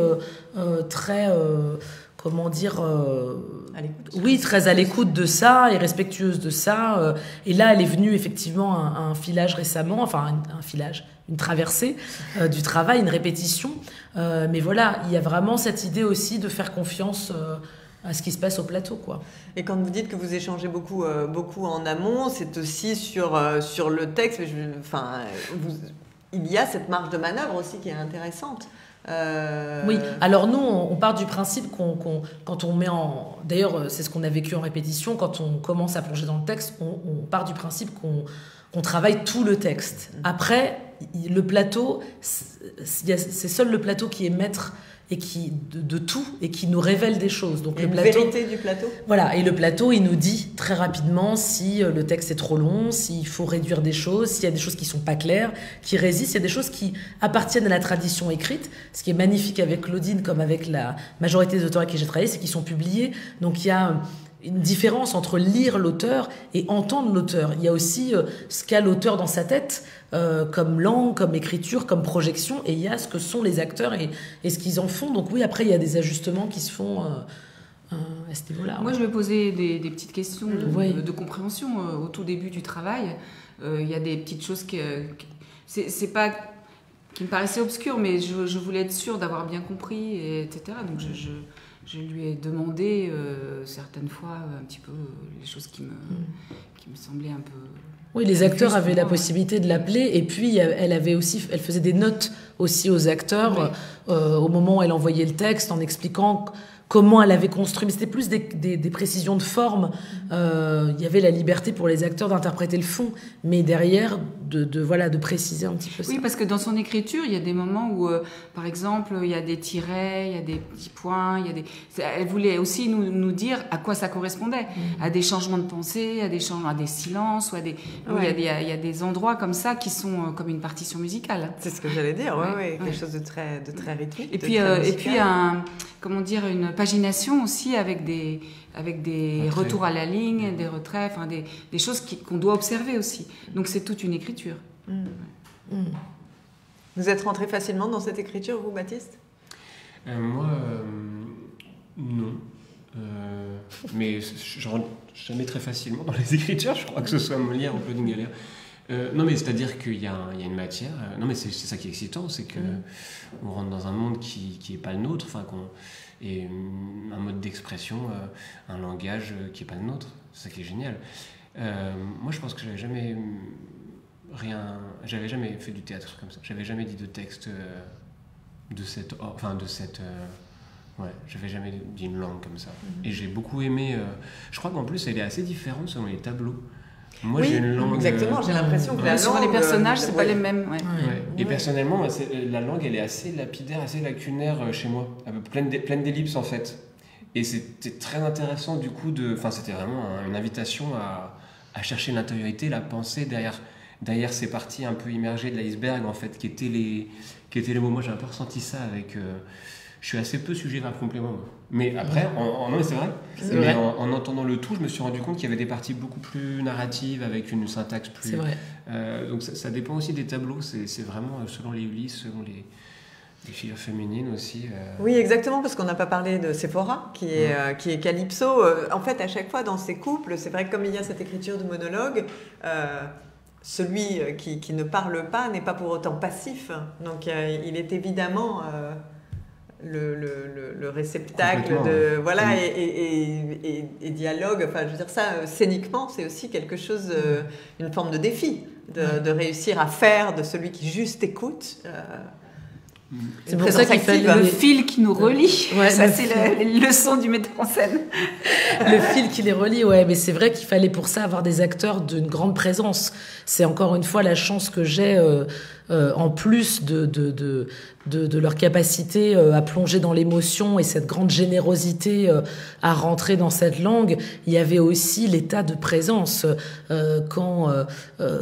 [SPEAKER 2] très comment dire, oui, très à l'écoute de ça et respectueuse de ça. et là, elle est venue effectivement à, un filage récemment, enfin un filage, une traversée euh, du travail, une répétition. Euh, mais voilà, il y a vraiment cette idée aussi de faire confiance euh, à ce qui se passe au plateau. Quoi.
[SPEAKER 1] Et quand vous dites que vous échangez beaucoup, beaucoup en amont, c'est aussi sur, sur le texte. enfin, il y a cette marge de manœuvre aussi qui est intéressante.
[SPEAKER 2] Oui, alors nous, on, part du principe qu'on, quand on met en... D'ailleurs, c'est ce qu'on a vécu en répétition, quand on commence à plonger dans le texte, on, on part du principe qu'on, qu'on travaille tout le texte. Après, le plateau, c'est seul le plateau qui est maître et qui de, tout et qui nous révèle des choses.
[SPEAKER 1] Donc le plateau, vérité du plateau.
[SPEAKER 2] Voilà, et le plateau, il nous dit très rapidement si euh, le texte est trop long, s'il faut réduire des choses, s'il y a des choses qui sont pas claires, qui résistent, il y a des choses qui appartiennent à la tradition écrite. Ce qui est magnifique avec Claudine comme avec la majorité des auteurs avec qui j'ai travaillé, c'est qu'ils sont publiés. Donc il y a une différence entre lire l'auteur et entendre l'auteur. Il y a aussi euh, ce qu'a l'auteur dans sa tête euh, comme langue, comme écriture, comme projection, et il y a ce que sont les acteurs et, ce qu'ils en font. Donc oui, après, il y a des ajustements qui se font euh, à ce niveau-là.
[SPEAKER 4] Moi, je me posais des, petites questions de, compréhension au tout début du travail. Il y a des petites choses c'est pas qui me paraissait obscur, mais je, je voulais être sûre d'avoir bien compris, et, etc. Donc je, je, je lui ai demandé euh, certaines fois un petit peu les choses qui me, qui me semblaient un peu
[SPEAKER 2] Oui, les acteurs avaient la possibilité de l'appeler et puis euh, elle avait aussi, elle faisait des notes aussi aux acteurs
[SPEAKER 4] Oui.
[SPEAKER 2] euh, au moment où elle envoyait le texte en expliquant comment elle avait construit. Mais c'était plus des, des- des précisions de forme. Euh, Il y avait la liberté pour les acteurs d'interpréter le fond, mais derrière de, de voilà de préciser un petit peu ça.
[SPEAKER 4] Oui, parce que dans son écriture, il y a des moments où, euh, par exemple, il y a des tirets, il y a des petits points, il y a des. Elle voulait aussi nous, nous dire à quoi ça correspondait, à des changements de pensée, à des changements, à des silences, ou à des. où il, y a des il y a des endroits comme ça qui sont euh, comme une partition musicale.
[SPEAKER 1] C'est ce que j'allais dire, ouais,
[SPEAKER 4] Ouais,
[SPEAKER 1] ouais, quelque chose de très, de très rythmique.
[SPEAKER 4] Et
[SPEAKER 1] de
[SPEAKER 4] puis,
[SPEAKER 1] très
[SPEAKER 4] euh, et puis un, comment dire, une pagination aussi avec des, avec des
[SPEAKER 3] Retrait.
[SPEAKER 4] retours à la ligne, des retraits, enfin des, des choses qu'on doit observer aussi. Donc c'est toute une écriture.
[SPEAKER 2] Mm.
[SPEAKER 1] Vous êtes rentré facilement dans cette écriture, vous, Baptiste?
[SPEAKER 3] Euh, moi, euh, non. Euh, mais je rentre jamais très facilement dans les écritures, je crois que ce soit Molière ou Claudine Galère. Euh, non, mais c'est-à-dire qu'il y, a y une matière. euh, non, mais c'est ça qui est excitant, c'est que on rentre dans un monde qui qui est pas le nôtre, enfin qu'on et hum, un mode d'expression, euh, un langage qui est pas le nôtre. C'est ça qui est génial. Moi, je pense que j'avais jamais hum, rien, j'avais jamais fait du théâtre comme ça. J'avais jamais dit de texte de cette, enfin de cette. Ouais, j'avais jamais dit une langue comme ça.
[SPEAKER 1] Mhm.
[SPEAKER 3] Et j'ai beaucoup aimé. je crois qu'en plus, elle est assez différente selon les tableaux. Moi,
[SPEAKER 1] Oui,
[SPEAKER 3] j'ai une langue.
[SPEAKER 1] Exactement, j'ai l'impression que la langue,
[SPEAKER 4] les personnages,
[SPEAKER 1] euh,
[SPEAKER 4] c'est
[SPEAKER 1] ouais.
[SPEAKER 4] pas les mêmes. ouais.
[SPEAKER 2] Ouais.
[SPEAKER 3] Ouais. Et
[SPEAKER 1] Ouais.
[SPEAKER 3] personnellement, c'est- la langue, elle est assez lapidaire, assez lacunaire euh, chez moi, un peu pleine d'e- pleine d'ellipses en fait. Et c'était très intéressant du coup de. Enfin, c'était vraiment un- une invitation à, à chercher l'intériorité, la pensée derrière, derrière ces parties un peu immergées de l'iceberg en fait, qui étaient les, qui étaient les mots. Moi, j'ai un peu ressenti ça avec. euh, je suis assez peu sujet le complément. Mais après, en, en- non, c'est vrai. Mais
[SPEAKER 2] vrai.
[SPEAKER 3] en, en entendant le tout, je me suis rendu compte qu'il y avait des parties beaucoup plus narratives avec une syntaxe plus.
[SPEAKER 2] C'est vrai.
[SPEAKER 3] Euh, donc ça, ça dépend aussi des tableaux, c'est vraiment euh, selon les Ulysses, selon les, les figures féminines aussi. euh.
[SPEAKER 1] Oui, exactement, parce qu'on n'a pas parlé de Sephora, qui est, euh, qui est Calypso. En fait, à chaque fois dans ces couples, c'est vrai que comme il y a cette écriture de monologue, celui qui, qui ne parle pas n'est pas pour autant passif. Donc, euh, il est évidemment euh, le, le- le- le réceptacle de.
[SPEAKER 3] ouais.
[SPEAKER 1] Voilà,
[SPEAKER 3] Mm.
[SPEAKER 1] et, et- et- et dialogue. Enfin, je veux dire, ça, euh, scéniquement, c'est aussi quelque chose, euh, une forme de défi, de,
[SPEAKER 2] Ouais.
[SPEAKER 1] de réussir à faire de celui qui juste écoute. euh,
[SPEAKER 2] C'est
[SPEAKER 1] une
[SPEAKER 2] pour ça qu'il fallait.
[SPEAKER 4] Le fil qui nous relie,
[SPEAKER 2] Ouais,
[SPEAKER 4] ça c'est les leçons du metteur en scène.
[SPEAKER 2] le fil qui les relie, ouais, mais c'est vrai qu'il fallait pour ça avoir des acteurs d'une grande présence. C'est encore une fois la chance que j'ai, euh, euh, en plus de, de, de, leur capacité euh, à plonger dans l'émotion et cette grande générosité euh, à rentrer dans cette langue, il y avait aussi l'état de présence. Quand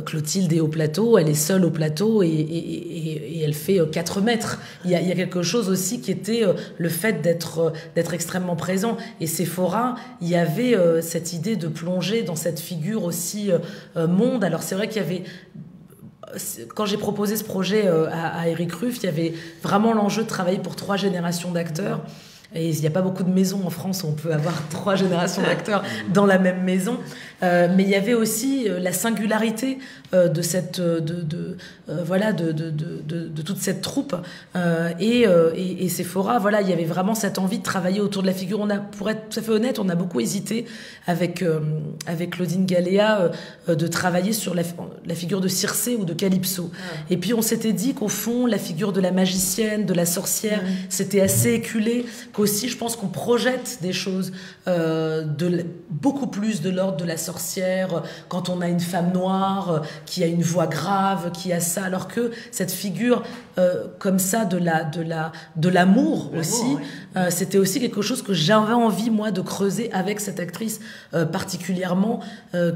[SPEAKER 2] Clotilde est au plateau, elle est seule au plateau et, elle fait 4 mètres. Il y, a, quelque chose aussi qui était le fait d'être d'être extrêmement présent. Et Sephora, il y avait cette idée de plonger dans cette figure aussi monde. Alors c'est vrai qu'il y avait quand j'ai proposé ce projet euh, à, Eric Ruff, il y avait vraiment l'enjeu de travailler pour trois générations d'acteurs. Et il n'y a pas beaucoup de maisons en France où on peut avoir trois générations d'acteurs dans la même maison. Euh, mais il y avait aussi euh, la singularité euh, de cette, de, de voilà, de, de, de, toute cette troupe. Et, et, et Sephora, voilà, il y avait vraiment cette envie de travailler autour de la figure. On a, pour être tout à fait honnête, on a beaucoup hésité avec avec Claudine Galéa de travailler sur la, la figure de Circé ou de Calypso. Et puis on s'était dit qu'au fond, la figure de la magicienne, de la sorcière, c'était assez éculé. Qu'aussi, je pense qu'on projette des choses de beaucoup plus de l'ordre de la sorcière quand on a une femme noire euh, qui a une voix grave, qui a ça, alors que cette figure euh, comme ça de la de la de l'amour aussi,
[SPEAKER 1] ouais.
[SPEAKER 2] euh, c'était aussi quelque chose que j'avais envie moi de creuser avec cette actrice euh, particulièrement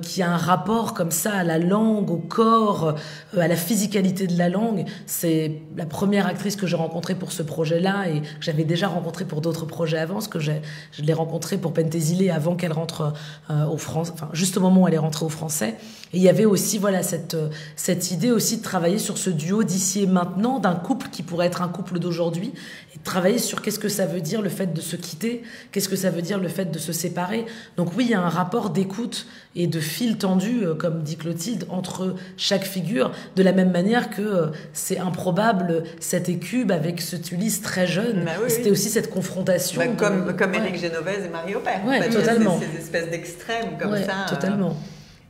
[SPEAKER 2] qui a un rapport comme ça à la langue, au corps, à la physicalité de la langue. C'est la première actrice que j'ai rencontrée pour ce projet-là et que j'avais déjà rencontrée pour d'autres projets avant, parce que je l'ai rencontrée pour Pentésile avant qu'elle rentre au France, enfin juste au moment où elle est rentrée au français. Et il y avait aussi voilà cette, euh, cette idée aussi de travailler sur ce duo d'ici et maintenant d'un couple qui pourrait être un couple d'aujourd'hui et de travailler sur qu'est-ce que ça veut dire le fait de se quitter, qu'est-ce que ça veut dire le fait de se séparer. Donc oui, il y a un rapport d'écoute et de fil tendu, euh, comme dit Clotilde, entre chaque figure, de la même manière que euh, c'est improbable cet écube avec ce Tulis très jeune. Bah C'était aussi cette confrontation.
[SPEAKER 1] Bah, comme, comme Éric Genovese et Marie Aubert.
[SPEAKER 2] Ouais, totalement.
[SPEAKER 1] Ces espèces d'extrêmes comme ça.
[SPEAKER 2] Totalement.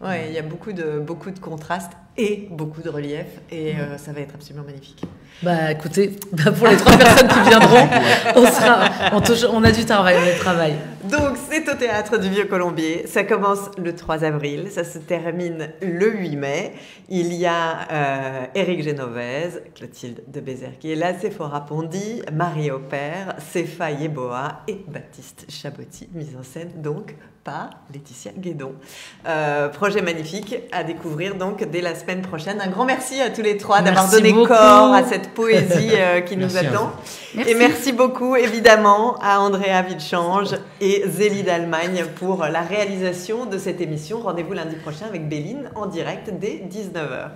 [SPEAKER 1] Ouais, il y a beaucoup de, beaucoup de contrastes et beaucoup de relief et euh, ça va être absolument magnifique.
[SPEAKER 2] Bah écoutez, bah, pour les trois personnes qui viendront, on, sera, on, a du travail, on travail.
[SPEAKER 1] Donc c'est au théâtre du Vieux Colombier, ça commence le 3 avril, ça se termine le 8 mai. Il y a euh, Éric Genovese, Clotilde de Bézère qui est là, Sephora Pondy, Marie Aubert, Sefa Yeboa et Baptiste Chabotti, mise en scène donc par Laetitia Guédon. Euh, projet magnifique à découvrir donc dès la semaine prochaine. Un grand merci à tous les trois d'avoir donné corps à cette poésie euh, qui nous attend. Et merci beaucoup évidemment à Andrea Vilchange et Zélie d'Allemagne pour la réalisation de cette émission. Rendez-vous lundi prochain avec Béline en direct dès 19h.